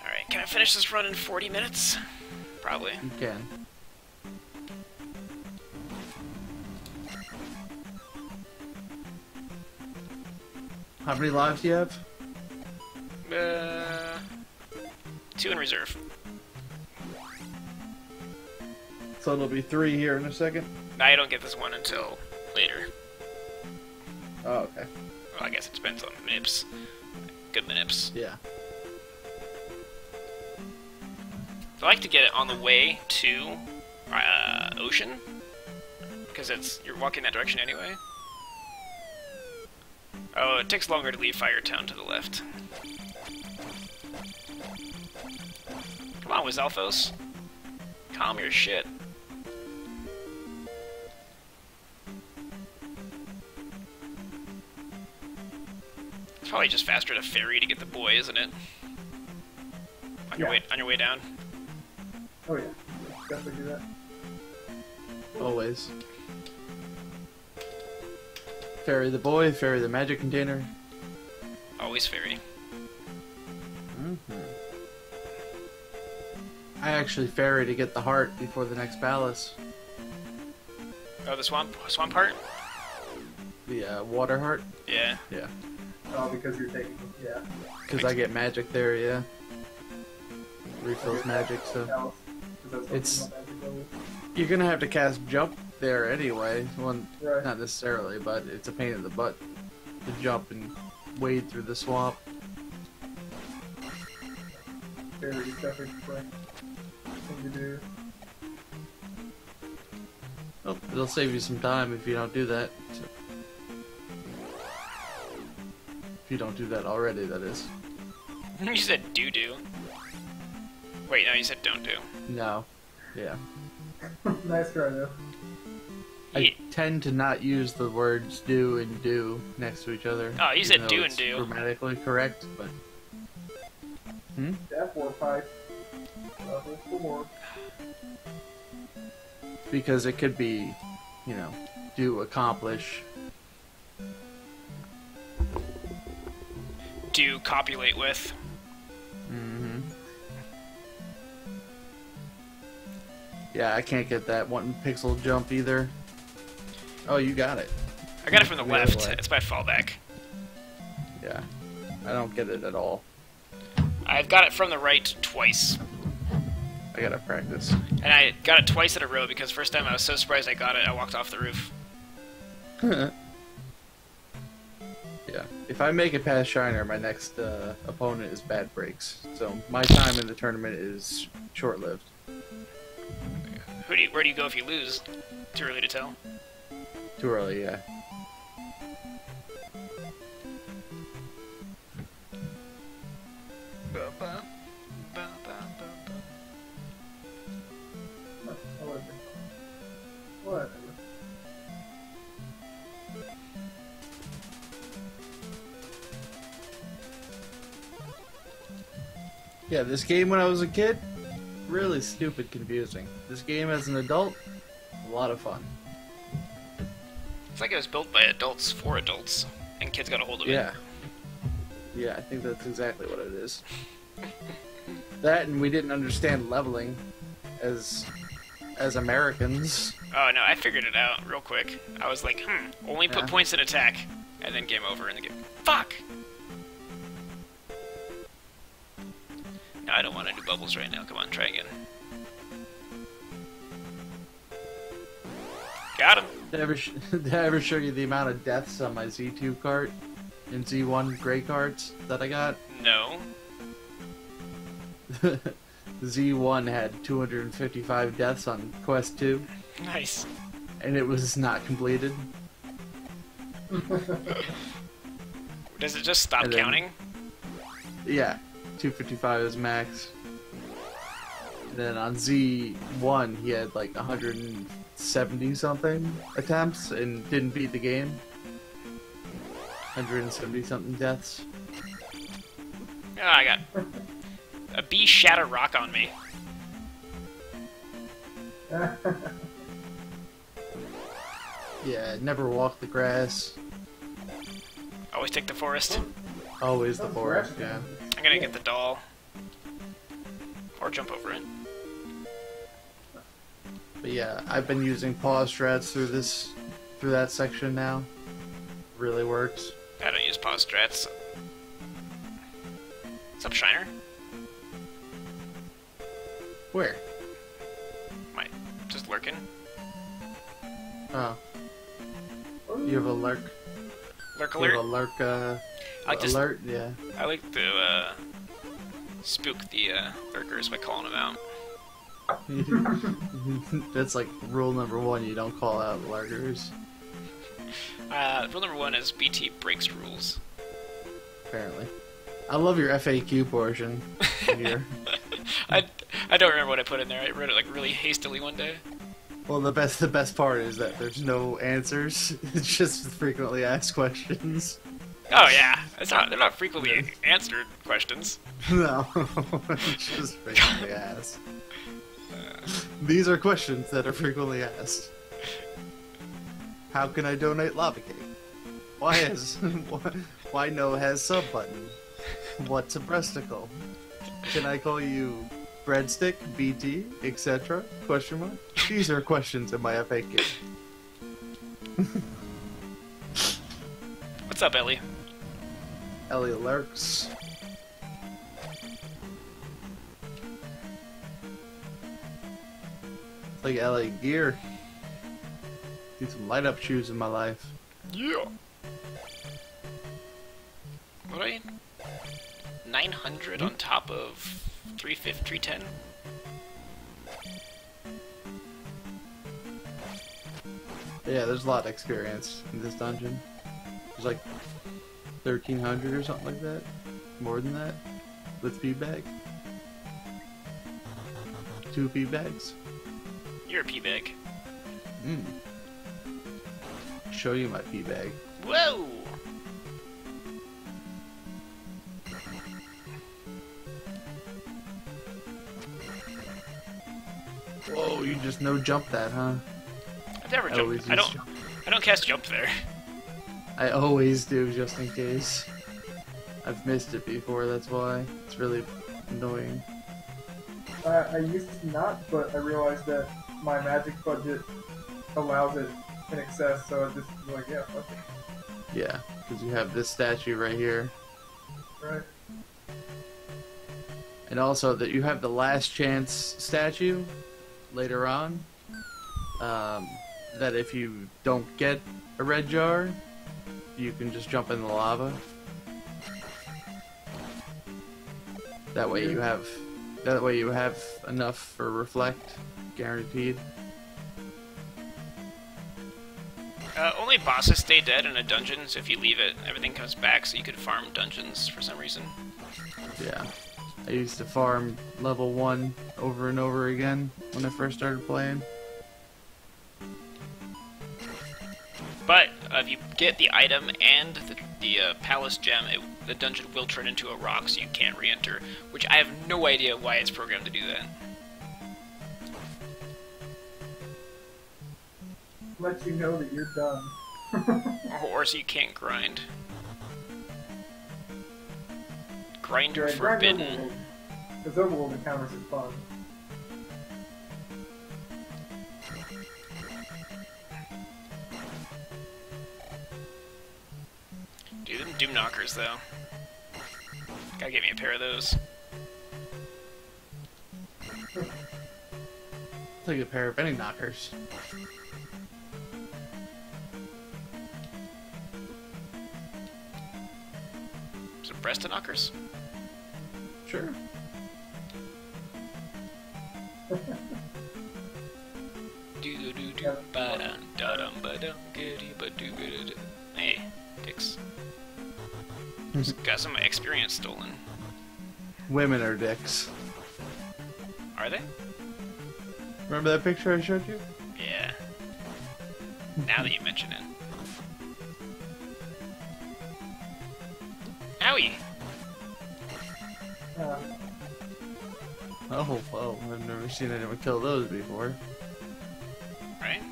Alright, can I finish this run in 40 minutes? Probably. You can. How many lives do you have? Uh, two in reserve. So it'll be three here in a second. I don't get this one until later. Oh, okay. Well, I guess it depends on Mips. Good Mips. Yeah. I like to get it on the way to uh, Ocean, because it's you're walking that direction anyway. Oh, it takes longer to leave Firetown to the left. Come on, Wizalfos. Calm your shit. Probably just faster to ferry to get the boy, isn't it? On your Yeah. way on your way down. Oh yeah, definitely do that. Always. Ferry the boy, ferry the magic container. Always ferry. Mm-hmm. I actually ferry to get the heart before the next palace. Oh, the swamp swamp heart? The uh, water heart. Yeah. Yeah. Oh, because you're taking yeah. Because I get magic there, yeah. Refills magic, so. Else, 'cause that's what It's- my magic level. You're gonna have to cast jump there anyway. Well, Right. not necessarily, but it's a pain in the butt to jump and wade through the swamp. Very thing to do. Well, it'll save you some time if you don't do that. so- If you don't do that already, that is. you said do do. Wait, no, you said don't do. No. Yeah. nice try though. I Ye- tend to not use the words do and do next to each other. Oh, you said do and do. Grammatically correct, but Hmm? That four pipe. Level four. because it could be, you know, do accomplish. Do copulate with. hmm Yeah, I can't get that one pixel jump either. Oh, you got it. I got it from the The left. It's my fallback. Yeah. I don't get it at all. I've got it from the right twice. I gotta practice. And I got it twice in a row because first time I was so surprised I got it, I walked off the roof. yeah. If I make it past Shiner, my next uh, opponent is Bad Breaks. So my time in the tournament is short lived. Who do you, where do you go if you lose? Too early to tell. Too early, yeah. Huh, Yeah, this game when I was a kid, really stupid confusing. This game as an adult, a lot of fun. It's like it was built by adults for adults, and kids got a hold of it. Yeah. Yeah, I think that's exactly what it is. That and we didn't understand leveling as as Americans. Oh no, I figured it out real quick. I was like, hmm, only put Yeah. points in attack, and then game over in the game. Fuck! Don't want to do bubbles right now. Come on, try again. Got him. Did I ever, sh- did I ever show you the amount of deaths on my Z2 cart and Z1 gray cards that I got? No. Z1 had 255 deaths on Quest 2, Nice. and it was not completed. Does it just stop then- counting? Yeah, 255 is max. And then on Z1, he had like 170 something attempts and didn't beat the game. 170 something deaths. Oh, I got a bee shatter rock on me. Yeah, never walk the grass. Always take the forest. Always the forest, yeah. I'm gonna get the doll. Or jump over it. But yeah, I've been using pause strats through this, through that section now. Really works. I don't use pause strats. What's up, Shiner? Where? My, just lurking. Oh, you have a lurk. Lurk You have a alert. lurk. Uh, I like to, alert. Yeah. I like to uh, spook the uh, lurkers by calling them out. That's like rule number one. You don't call out lurkers. Uh, rule number one is BT breaks rules. Apparently, I love your FAQ portion here. I, I don't remember what I put in there. I wrote it like really hastily one day. Well, the best the best part is that there's no answers. It's just frequently asked questions. Oh yeah, it's not. They're not frequently answered questions. No, it's just frequently asked. These are questions that are frequently asked. How can I donate lava cake? Why has why no has sub button? What's a breasticle? Can I call you breadstick, BT, etc.? Question mark. These are questions in my FAQ. What's up, Ellie? Ellie lurks. It's like Ellie gear. Need some light up shoes in my life. Yeah. What I? 900 on top of 350, 310? Yeah, there's a lot of experience in this dungeon. There's like 1300 or something like that. More than that. With feedback. Two feedbacks. You're a P-bag. Mm. Show you my feedback. Whoa! Just no jump that, huh? I've never I always jumped. I don't. jump. I don't cast jump there. I always do, just in case. I've missed it before, that's why. It's really annoying. Uh, I used to not, but I realized that my magic budget allows it in excess, so I just was like, yeah, fuck it. Yeah, because you have this statue right here. Right. And also that you have the last chance statue later on. Um, that if you don't get a red jar, you can just jump in the lava. That way you have that way you have enough for reflect, guaranteed. Uh, only bosses stay dead in a dungeon, so if you leave it, everything comes back, so you could farm dungeons for some reason. Yeah. I used to farm level 1 over and over again when I first started playing. But uh, if you get the item and the, the uh, palace gem, it, the dungeon will turn into a rock, so you can't re-enter. Which I have no idea why it's programmed to do that. Let you know that you're done. Or, or so you can't grind. Grinder Yeah, grind forbidden. Because overworld encounters are fun. Dude, them doom knockers though. Gotta get me a pair of those. Take a pair of any knockers. Some breast knockers. Sure. Do do do do ba dum da dum ba dum goody ba do goody. Hey, dicks. Just got some experience stolen. Women are dicks. Are they? Remember that picture I showed you? Yeah. Now that you mention it. Oh, well, I've never seen anyone kill those before. Right?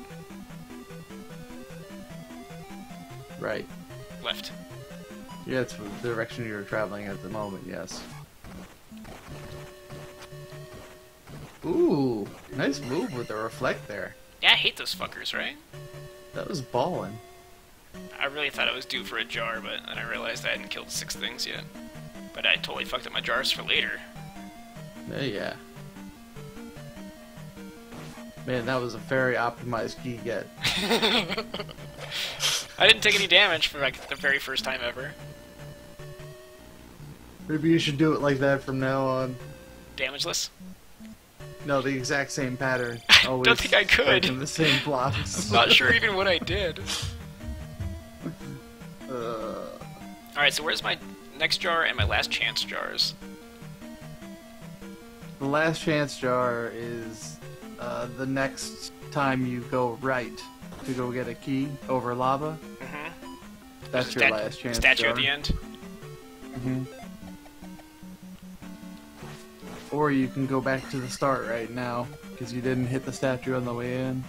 Right. Left. Yeah, it's the direction you're traveling at the moment, yes. Ooh, nice move with the reflect there. Yeah, I hate those fuckers, right? That was ballin'. I really thought I was due for a jar, but then I realized I hadn't killed six things yet. But I totally fucked up my jars for later. Yeah, yeah. Man, that was a very optimized key get. I didn't take any damage for like the very first time ever. Maybe you should do it like that from now on. Damageless? No, the exact same pattern. I Always don't think I could. breaking the same blocks. I'm Not sure even what I did. Uh, Alright, so where's my next jar and my last chance jars? The last chance jar is uh, the next time you go right to go get a key over lava. Mm-hmm. That's your last chance Statue jar. at the end. hmm Or you can go back to the start right now because you didn't hit the statue on the way in.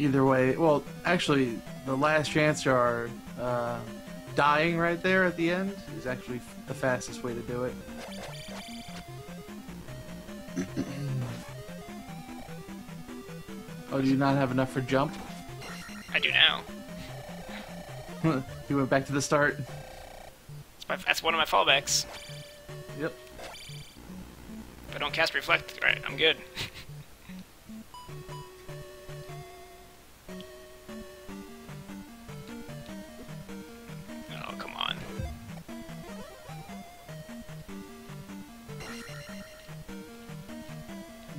Either way, well, actually, the last chance jar, uh, dying right there at the end is actually the fastest way to do it. oh, do you not have enough for jump? I do now. you went back to the start. That's, my, that's one of my fallbacks. Yep. If I don't cast Reflect, right, I'm good.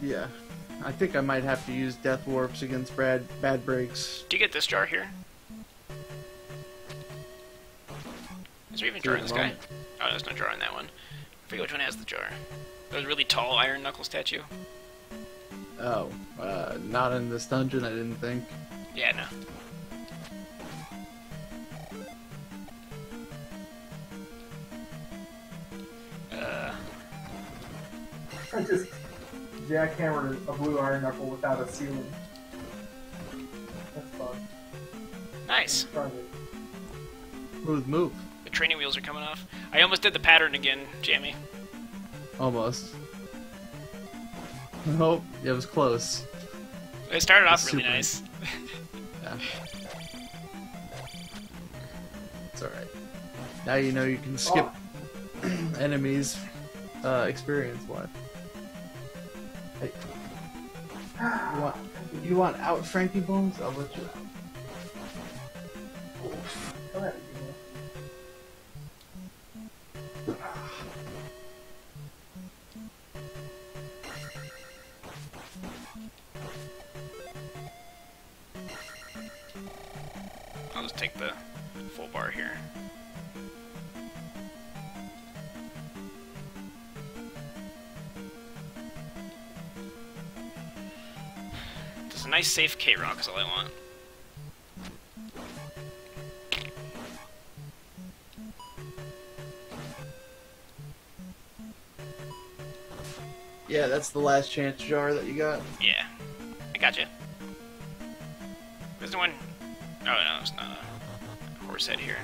Yeah. I think I might have to use Death Warps against Brad Bad Breaks. Do you get this jar here? Is there even a jar in this guy? Oh, there's no jar in that one. I forget which one has the jar. There's a really tall Iron Knuckle statue. Oh, uh, not in this dungeon, I didn't think. Yeah, no. Uh, I just jackhammered a blue iron knuckle without a ceiling. That's fun. nice. Trying to Smooth move. The training wheels are coming off. I almost did the pattern again, Jamie. Almost. Nope, it was close. It started off really Super. nice. Yeah. It's alright. Now you know you can skip enemies uh, experience wise. Want, you want out Frankie Bones? I'll let you out. I'll just take the full bar here. Nice safe Carock is all I want. Yeah, that's the last chance jar that you got. Yeah. I got gotcha. There's the one... Oh no, it's not a horse head here.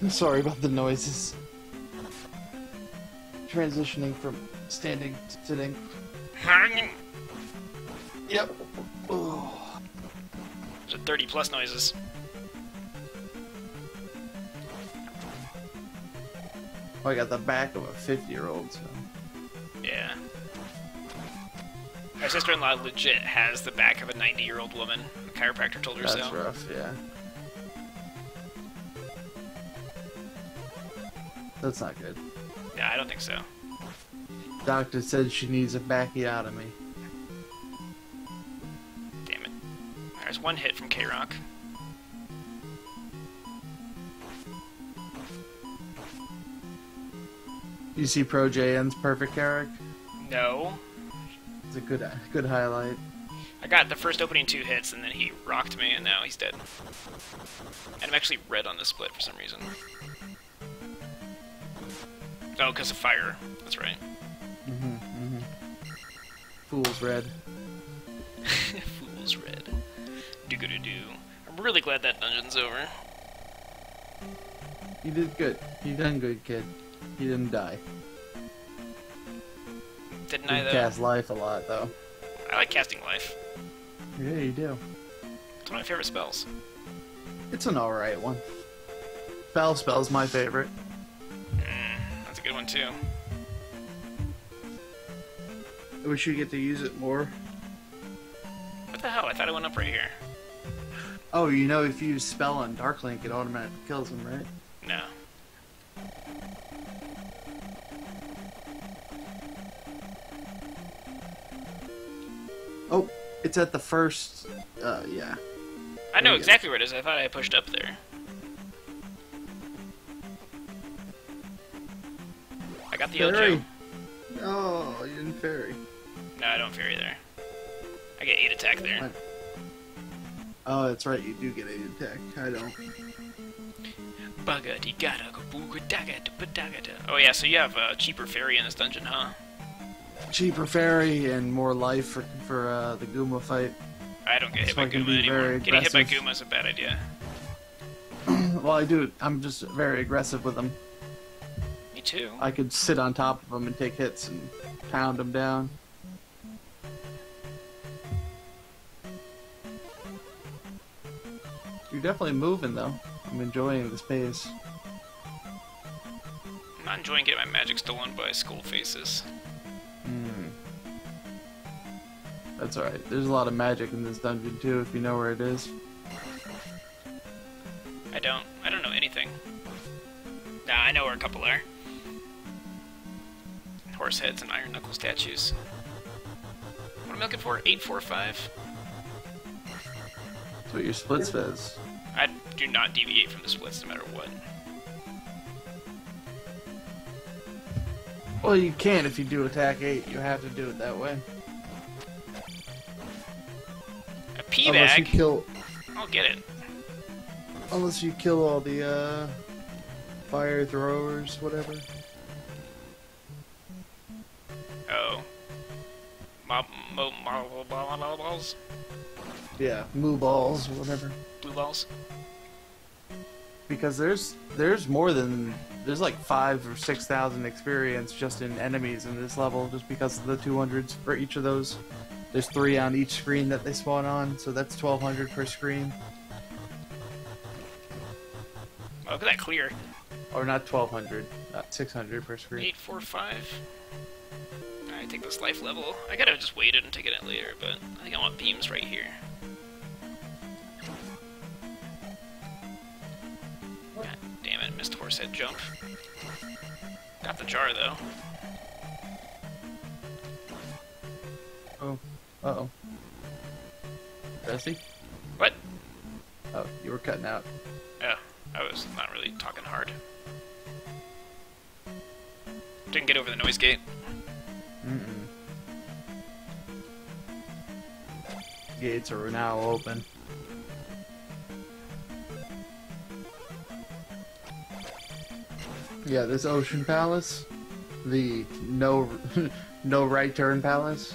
I'm sorry about the noises. Transitioning from standing to sitting. Yep. Oh. There's a 30 plus noises. Oh, I got the back of a 50 year old, so. Yeah. My sister-in-law legit has the back of a 90-year-old woman. The chiropractor told her That's so. rough, yeah. That's not good. Yeah, I don't think so. Doctor said she needs a backiotomy. Damn it. There's one hit from Carock. You see Pro JN's perfect Eric? No. It's a good good highlight. I got the first opening two hits, and then he rocked me, and now he's dead. And I'm actually red on this split for some reason. Oh, because of fire. That's right. Mm-hmm, mm-hmm. Fool's red. Fool's red. Do do do. I'm really glad that dungeon's over. You did good. You done good, kid. You didn't die. Didn't I, You though? cast life a lot, though. I like casting life. Yeah, you do. It's one of my favorite spells. It's an alright one. Bell spell's my favorite. A good one, too. I wish you get to use it more. What the hell? I thought it went up right here. Oh, you know, if you spell on Dark Link, it automatically kills him, right? No. Oh, it's at the first. Uh, yeah. I know exactly where it is. I thought I pushed up there. Got the Fairy. Ojo. Oh, you didn't fairy. No, I don't fairy there. I get 8 attack there. Oh, that's right. You do get a attack. I don't. Bugga di gada go booga daga da ba daga da. Oh yeah, so you have a cheaper fairy in this dungeon, huh? Cheaper fairy and more life for for uh, the Gooma fight. I don't get hit So by I Gooma anymore. Getting hit by aggressive. Gooma is a bad idea. well, I do. I'm just very aggressive with them. Me too. I could sit on top of them and take hits and pound them down. You're definitely moving, though. I'm enjoying this pace. I'm not enjoying getting my magic stolen by school faces. Hmm. That's alright. There's a lot of magic in this dungeon, too, if you know where it is. I don't. I don't know anything. Nah, I know where a couple are. Horse heads and iron knuckle statues. What am I looking for? 845? That's what your split says. I do not deviate from the splits no matter what. Well, you can if you do attack 8. You have to do it that way. A P Unless you kill, I'll get it. unless you kill all the uh, fire throwers, whatever. Oh. Mo, mo, mo, balls? Yeah, moo balls, whatever. Blue balls? Because there's there's more than there's like five or six thousand experience just in enemies in this level, just because of the 200s for each of those. There's three on each screen that they spawn on, so that's 1200 per screen. Oh, look at that clear. Or not 1200, not 600 per screen. 845. Alright, take this life level. I could have just waited and taken it later, but I think I want beams right here. God damn it, missed horse head jump. Got the jar though. Oh, uh oh. Jesse? What? Oh, you were cutting out. Oh, I was not really talking hard. Didn't get over the noise gate. Mm-mm. Gates are now open. Yeah, this Ocean Palace, the no no right turn palace.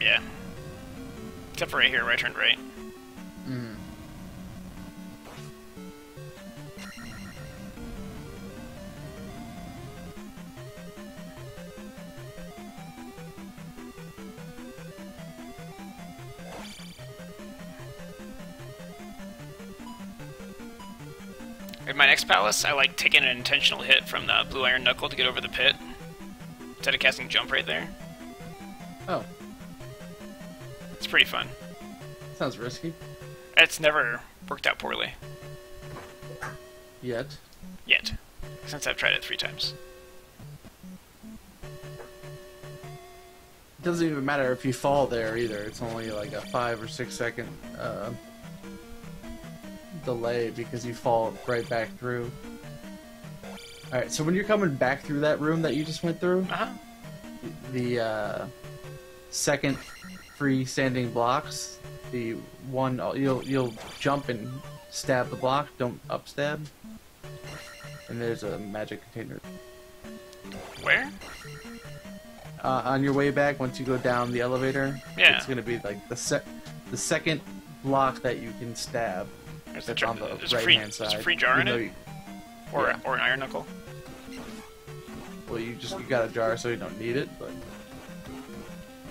Yeah. Except for right here, right turn right. Palace, I like taking an intentional hit from the blue iron knuckle to get over the pit. Instead of casting jump right there. Oh, It's pretty fun. sounds risky. It's never worked out poorly. Yet. Yet. Since I've tried it three times. It doesn't even matter if you fall there either. It's only like a five or six second uh, delay because you fall right back through. Alright, so when you're coming back through that room that you just went through, Uh-huh. the uh, second freestanding blocks, the one you'll you'll jump and stab the block, don't upstab. And there's a magic container. Where? Uh, on your way back, once you go down the elevator, Yeah. it's gonna be like the sec- the second block that you can stab. There's a, That's jar- on the there's a right free, hand side. there's a free jar in it? you- Or, yeah. or an iron knuckle? well, you just you got a jar, so you don't need it. But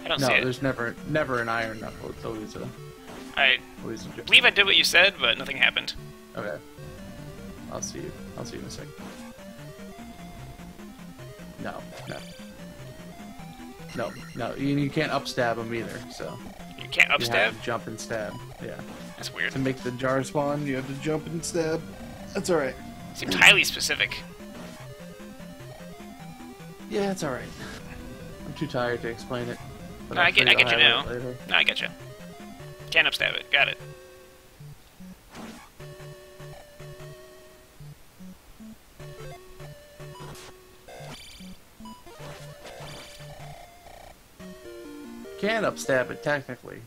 I don't no, see it. there's never never an iron knuckle. It's always a I always a believe I did what you said, but nothing happened. Okay. I'll see you. I'll see you in a second. No, no. No, no, you, you can't upstab them either, so You can't you have upstab? to jump and stab. Yeah. That's weird. To make the jar spawn, you have to jump and stab. That's alright. Seems highly specific. Yeah, it's alright. I'm too tired to explain it. No, I get- I get you now. No, I getcha. Can't upstab it. Got it. Can't upstab it technically,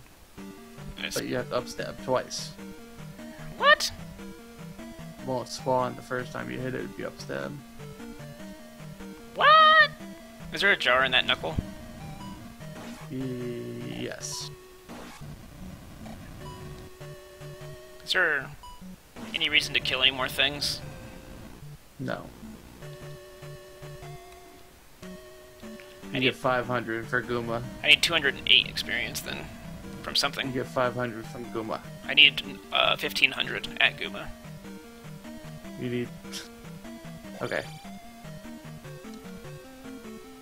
It's- but you have to upstab twice. What? Won't spawn the first time you hit it if you upstab. What? Is there a jar in that knuckle? Yes. Is there any reason to kill any more things? No. I need- 500 for Gooma. I need 208 experience then from You get 500 from Gooma. I need uh, 1500 at Gooma. You need. Okay.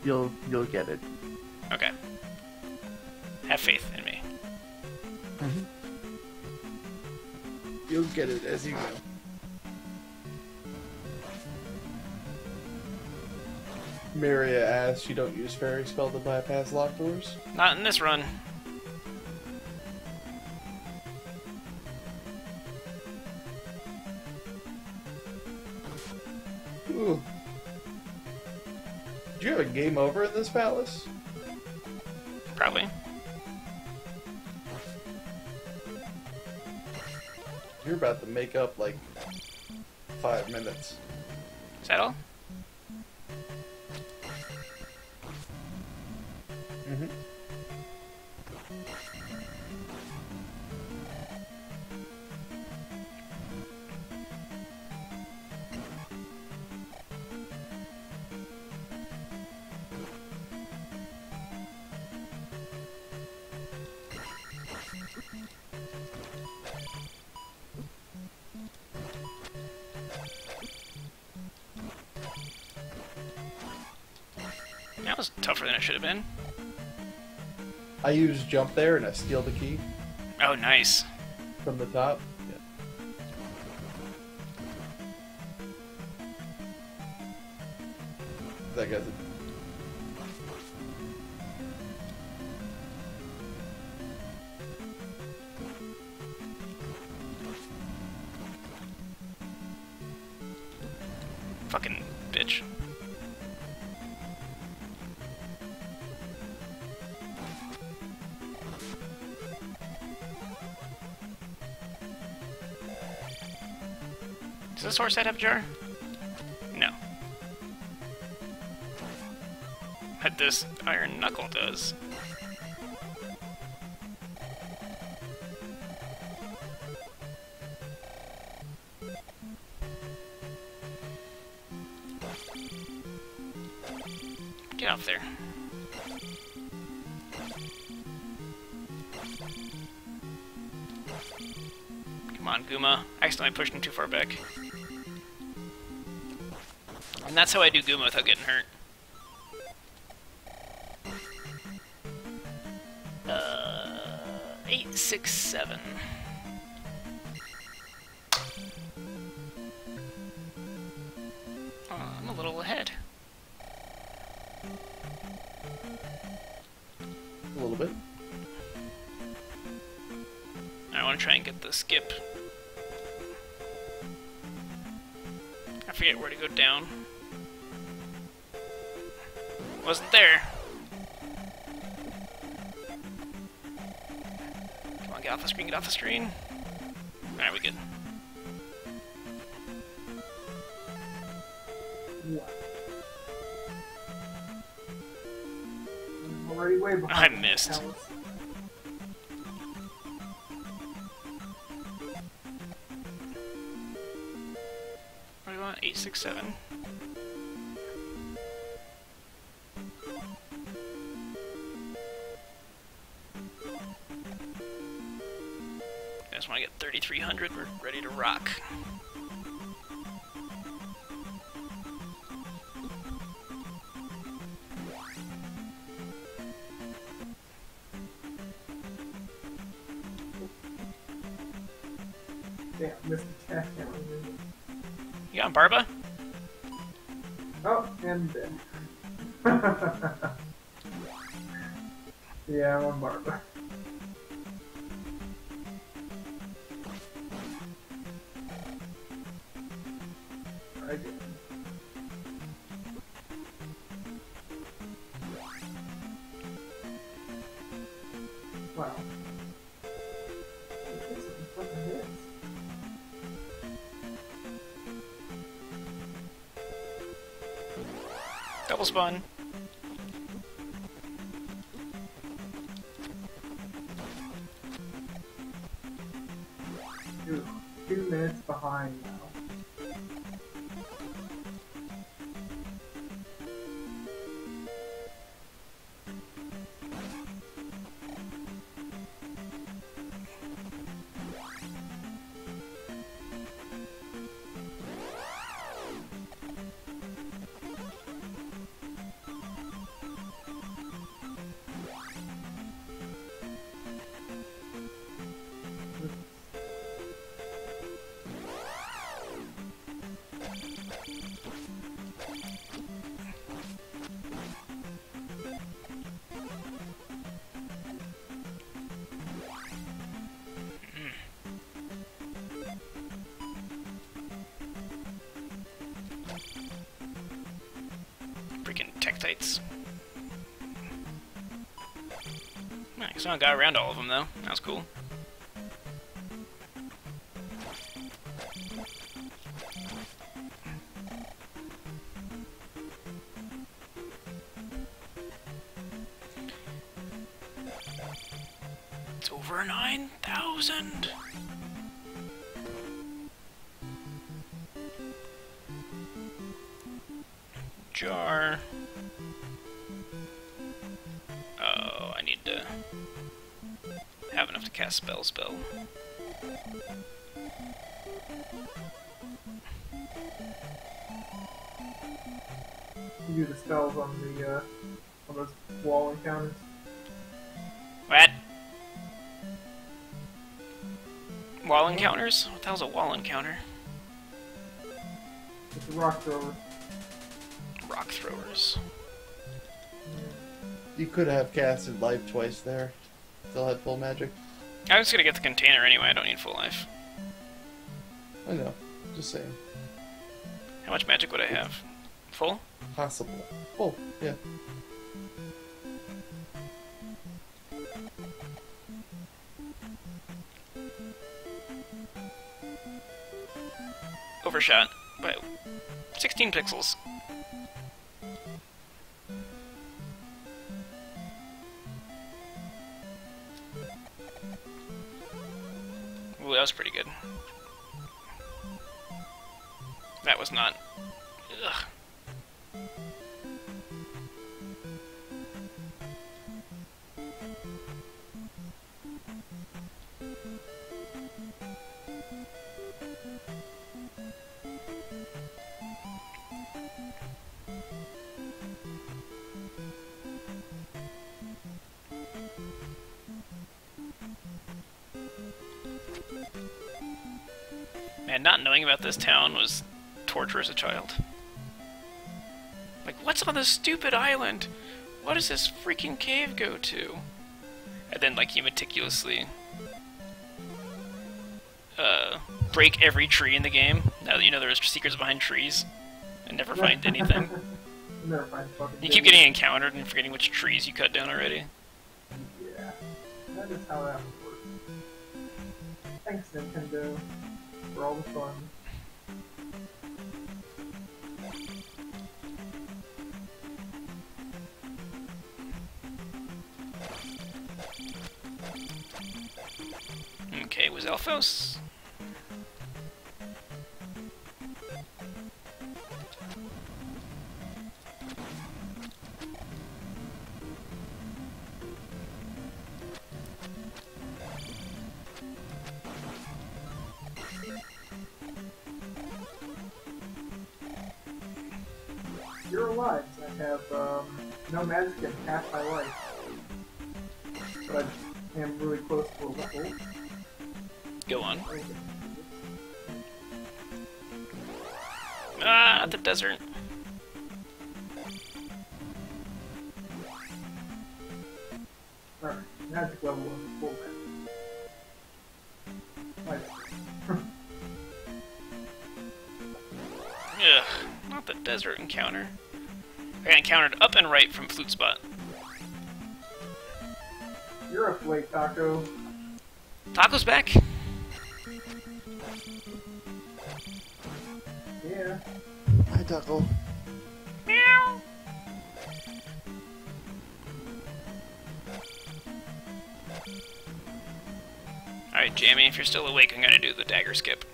You'll you'll get it. Okay. Have faith in me. You'll get it as you go. Maria asks, "You don't use fairy spell to bypass locked doors?" Not in this run. Over in this palace? Probably. You're about to make up like five minutes. Is that all? Use jump there and I steal the key Oh, nice. from the top. Head have jar? No. But this iron knuckle does. Get off there. Come on, Gooma. I accidentally pushed him too far back. And that's how I do Gooma without getting hurt. Uh, eight, six, seven. Oh, I'm a little ahead. a little bit. I want to try and get the skip. I forget where to go down. Wasn't there. Come on, get off the screen, get off the screen. Alright, we good. What? I'm already way behind. I missed. What do you want? 867. Double Nice, so I got around all of them though. That was cool. Cast spell spell. You do the spells on the uh, on those wall encounters. What? Wall encounters? What the hell's a wall encounter? With the rock thrower. Rock throwers. You could have casted life twice there. Still had full magic. I was gonna get the container anyway, I don't need full life. I know. Just saying. How much magic would I have? Full? Possible. Oh, yeah. Overshot by 16 pixels. Was pretty good. That was not. About this town was torture as a child. Like, what's on this stupid island? What does this freaking cave go to? And then, like, you meticulously uh, break every tree in the game. Now that you know there's secrets behind trees, and never find anything. You never find fucking. You keep getting encountered and forgetting which trees you cut down already. Yeah, that is how that would work. Thanks, Nintendo, for all the fun. Okay, was Elphos? Ugh, not the desert encounter. I got encountered up and right from Flute Spot. You're a flake, Taco. Taco's back. Yeah. Hi, Duckle. Meow. Alright, Jamie, if you're still awake, I'm gonna do the dagger skip.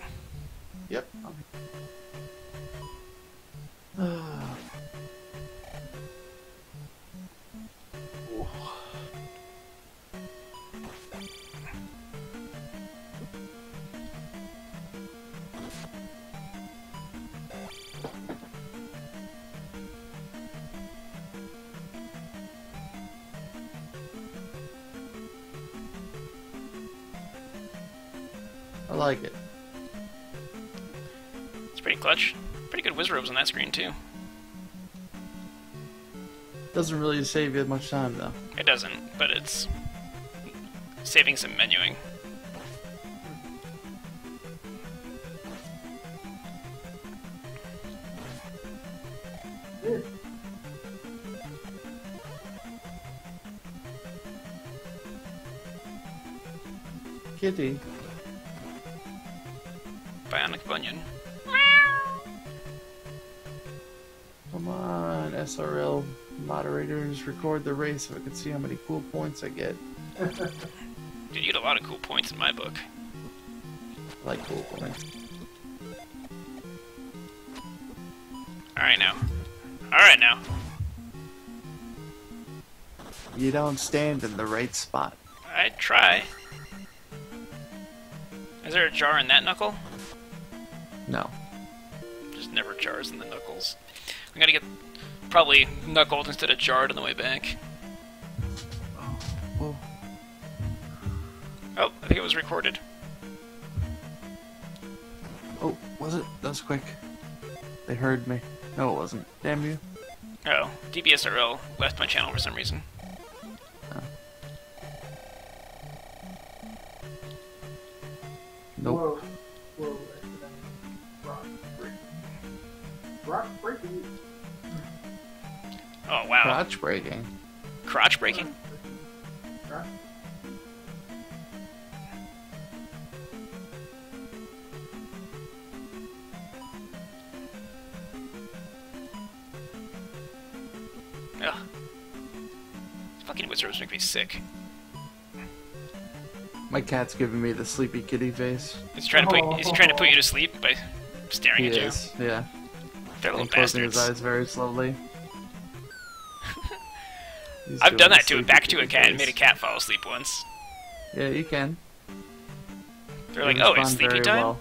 doesn't really save you much time, though. It doesn't, but it's saving some menuing. Kitty. Bionic Bunyan. Come on, SRL moderators, record the race so I can see how many cool points I get. Dude, you get a lot of cool points in my book. I like cool points. Alright now. Alright now. You don't stand in the right spot. I'd try. Is there a jar in that knuckle? No. There's never jars in the knuckles. I'm gonna get probably knuckled instead of jarred on the way back. Oh, whoa. Oh, I think it was recorded. Oh, was it? That was quick. They heard me. No, it wasn't. Damn you. Oh, DBSRL left my channel for some reason. Cat's giving me the sleepy kitty face. He's trying to put oh. he's trying to put you to sleep by staring He at you. is, yeah. They're little And closing his eyes very slowly. I've done that to sleepy back to a kitty cat and made a cat fall asleep once. Yeah, you can. They're They like, "Oh, it's sleepy time." well.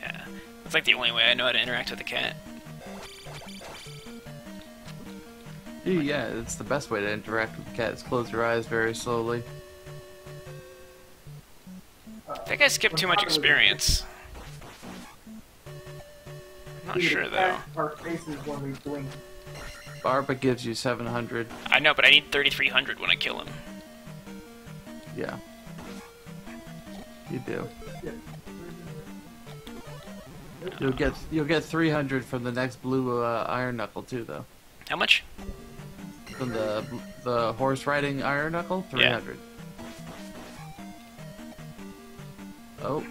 Yeah, it's like the only way I know how to interact with a cat. Yeah, yeah, it's the best way to interact with cats. Close your eyes very slowly. That guy skipped too much experience. I'm not sure though. Our faces when we blink. Barba gives you 700. I know, but I need 3,300 when I kill him. Yeah. You do. Yeah. You'll get you'll get 300 from the next blue uh, iron knuckle too, though. How much? From the the horse riding iron knuckle, 300. Oh,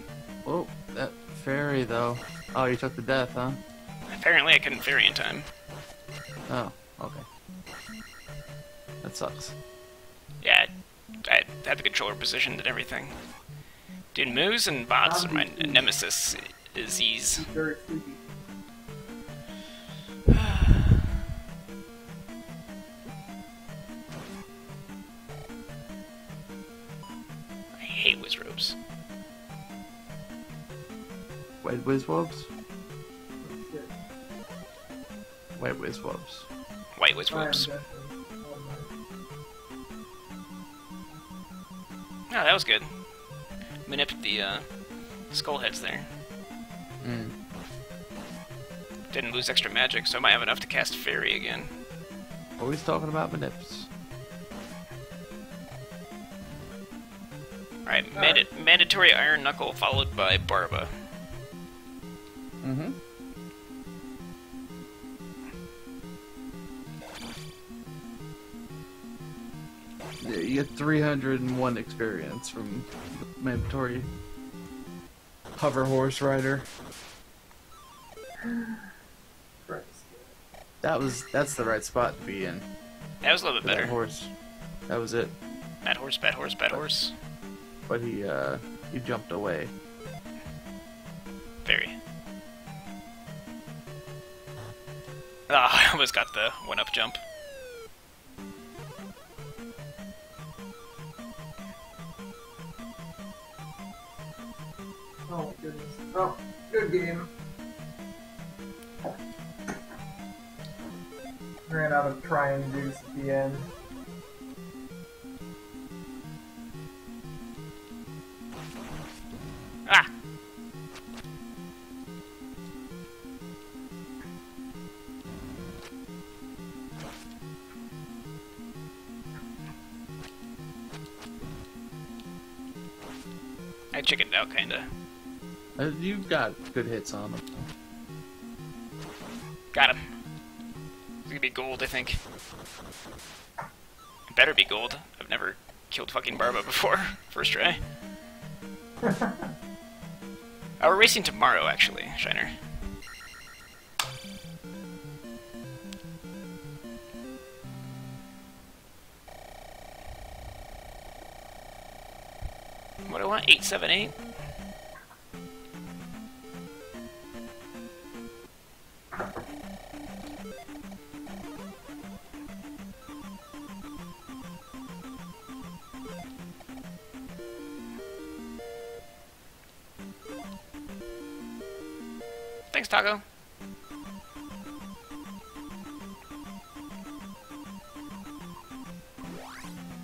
oh, that fairy though. Oh, you took the death, huh? Apparently, I couldn't ferry in time. Oh, okay. That sucks. Yeah, I had the controller positioned and everything. Dude, moves and bots are my nemesis disease. He's very sleepy. I hate Wizzrobes. Whiz Iron robes. Death and all Oh, that was good. Manip the uh, skull heads there. Mm. Didn't lose extra magic, so I might have enough to cast fairy again. Always talking about manips. Alright, manda- mandatory Iron Knuckle followed by Barba. Mm-hmm. Yeah, you get 301 experience from mandatory hover horse rider. That was that's the right spot to be in. That was a little bit that better. horse. That was it. Bad horse, bad horse, bad horse. But he uh he jumped away. Fairy. Ah, I almost got the one up jump. Oh goodness. Oh, good game. Ran out of trying juice at the end. I chickened out, kinda. Uh, you've got good hits on him. Got him. It's gonna be gold, I think. It better be gold. I've never killed fucking Barba before. First try. Oh, we're racing tomorrow, actually, Shiner. 878? Thanks, Taco.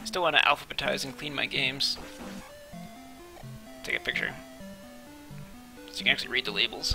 Still want to alphabetize and clean my games. Picture. So you can actually read the labels.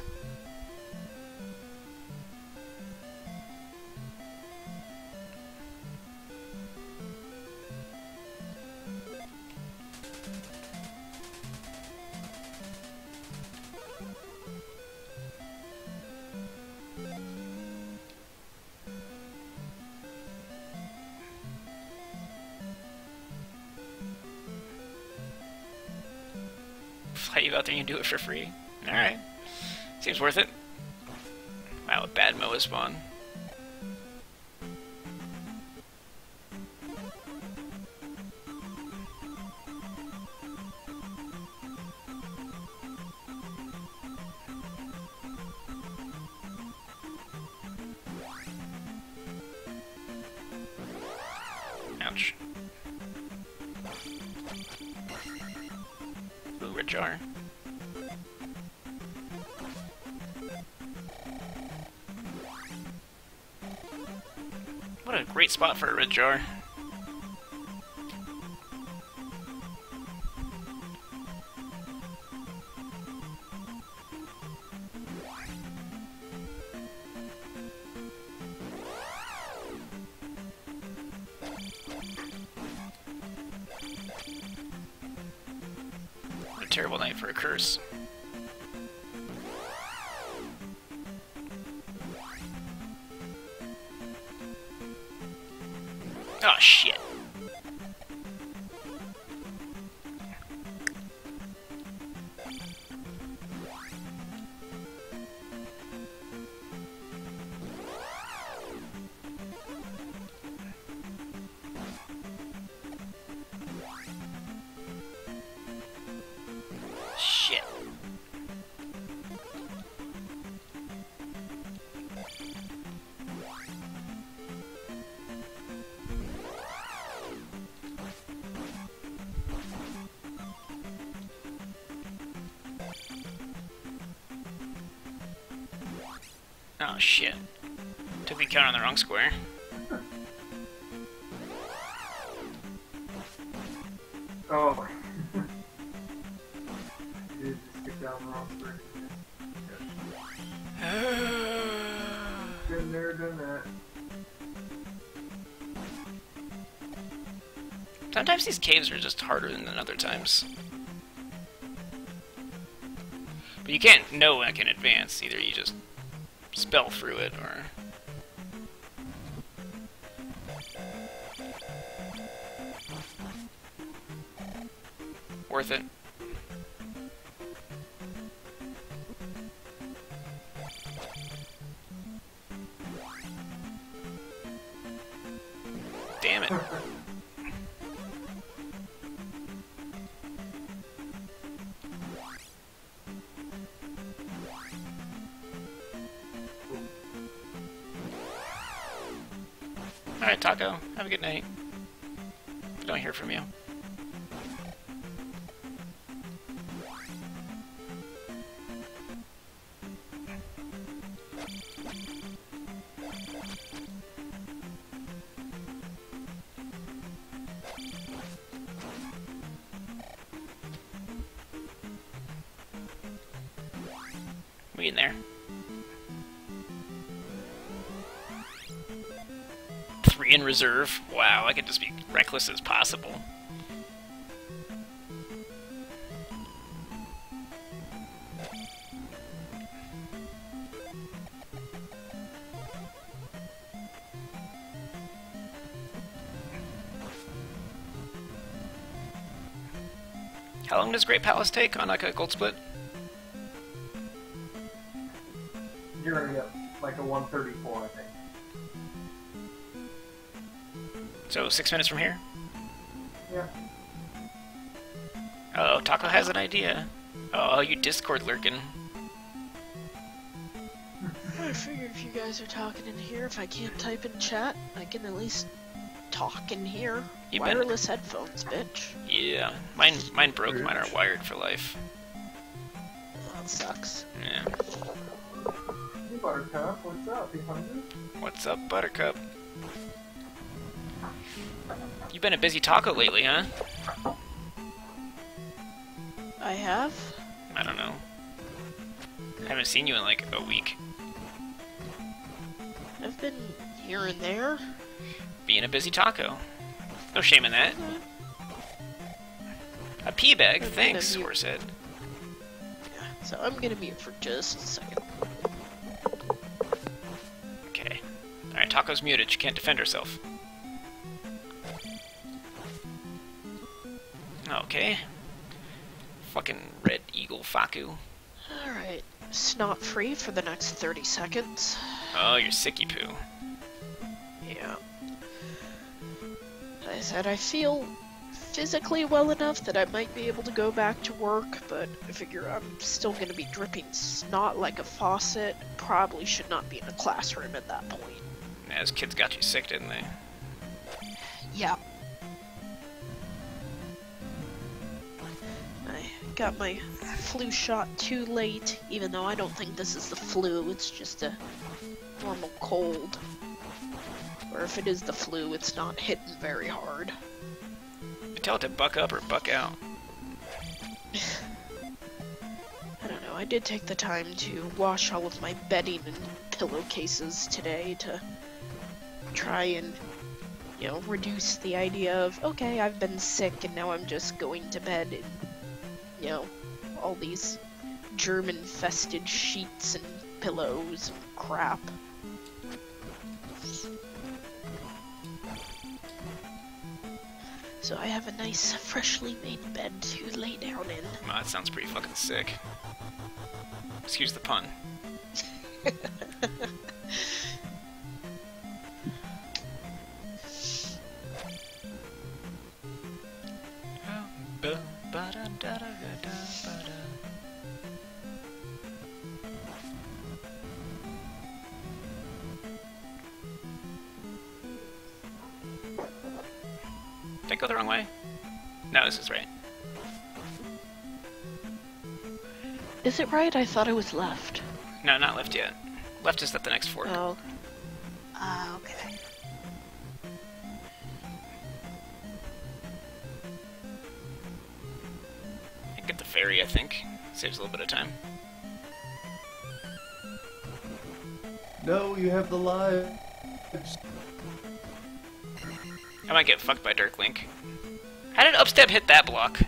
Spot for a red jar. Oh shit. Took the count on the wrong square. Oh. Just get down the wrong square. Been there, done that. Sometimes these caves are just harder than other times. But you can't know like in advance. Either you just spell through it or worth it. Reserve. Wow, I can just be reckless as possible. How long does Great Palace take on like a gold split? So six minutes from here. Yeah. Oh, Taco has an idea. Oh, you Discord lurking. I figure if you guys are talking in here, if I can't type in chat, I can at least talk in here. You bet. Wireless headphones, bitch. Yeah, mine mine broke. Mine are wired for life. That sucks. Yeah. Hey, Buttercup, what's up? You hungry? What's up, Buttercup? You've been a busy taco lately, huh? I have? I don't know. I haven't seen you in like a week. I've been here and there. Being a busy taco. No shame in that. A pea bag, been thanks. Horsehead. Yeah, so I'm gonna mute for just a second. Okay. Alright, Taco's muted. She can't defend herself. Okay. Fucking red eagle Faku. Alright, snot free for the next 30 seconds. Oh, you're sicky poo. Yeah. I said I feel physically well enough that I might be able to go back to work, but I figure I'm still gonna be dripping snot like a faucet. Probably should not be in a classroom at that point. Yeah, those kids got you sick, didn't they? Yeah. Got my flu shot too late, even though I don't think this is the flu, it's just a normal cold. Or if it is the flu, it's not hitting very hard. Tell it to buck up or buck out. I don't know, I did take the time to wash all of my bedding and pillowcases today to try and, you know, reduce the idea of, okay, I've been sick and now I'm just going to bed you know, all these germ infested sheets and pillows and crap. So I have a nice, freshly made bed to lay down in. Wow, that sounds pretty fucking sick. Excuse the pun. go the wrong way? No, this is right. Is it right? I thought it was left. No, not left yet. Left is at the next fork. Oh. Ah, okay. Get the ferry, I think. Saves a little bit of time. No, you have the live. I might get fucked by Dark Link. How did Upstab hit that block?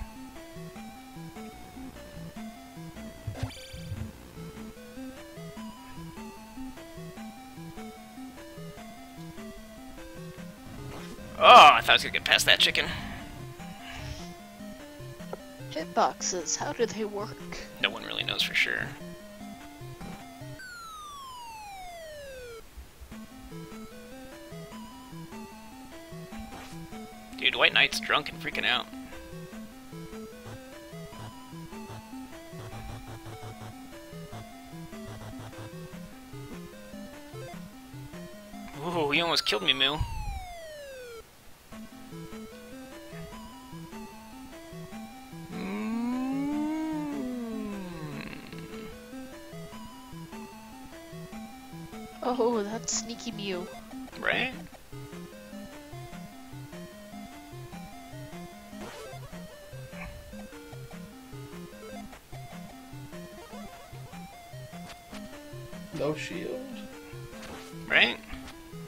Oh, I thought I was gonna get past that chicken. Hitboxes, how do they work? No one really knows for sure. Dude, White Knight's drunk and freaking out. Ooh, he almost killed me, Moo. Mm. Oh, that's Sneaky Mew. Right? No shield. Right?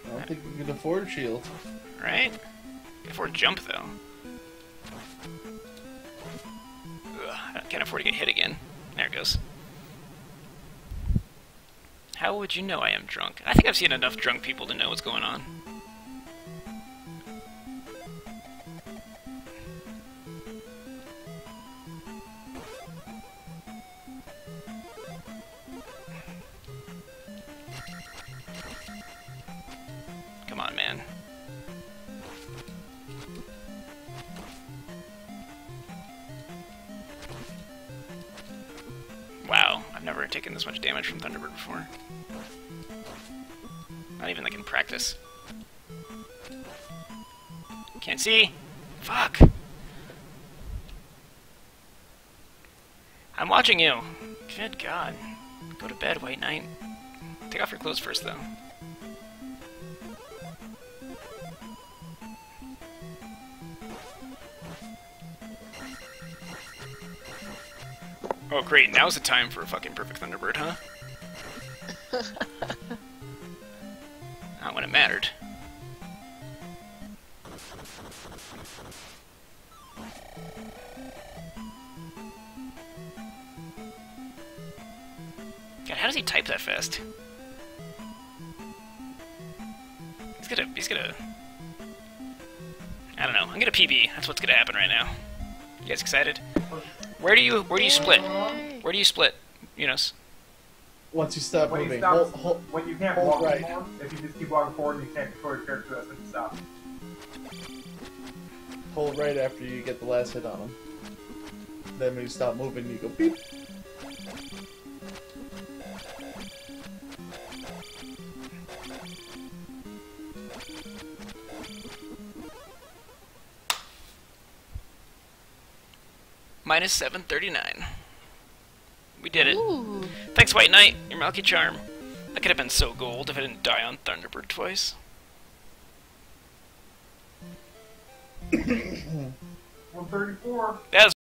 I don't think we can afford shield. Right? Before jump, though. Ugh, I can't afford to get hit again. There it goes. How would you know I am drunk? I think I've seen enough drunk people to know what's going on. I'm you. Good God. Go to bed, White Knight. Take off your clothes first, though. Oh, great. Now's the time for a fucking perfect Thunderbird, huh? Not when it mattered. God, how does he type that fast? He's gonna. He's gonna. I don't know. I'm gonna PB. That's what's gonna happen right now. You guys excited? Where do you Where do you split? Where do you split, Eunice? Once you stop When you moving, stop, hold, hold, when you can't hold walk right. anymore, if you just keep walking forward and you can't control your character, that's when you stop. hold right after you get the last hit on him. Then when you stop moving, you go beep. Minus 739. We did it. Ooh. Thanks, White Knight. Your Milky Charm. That could have been so gold if I didn't die on Thunderbird twice. 134. That was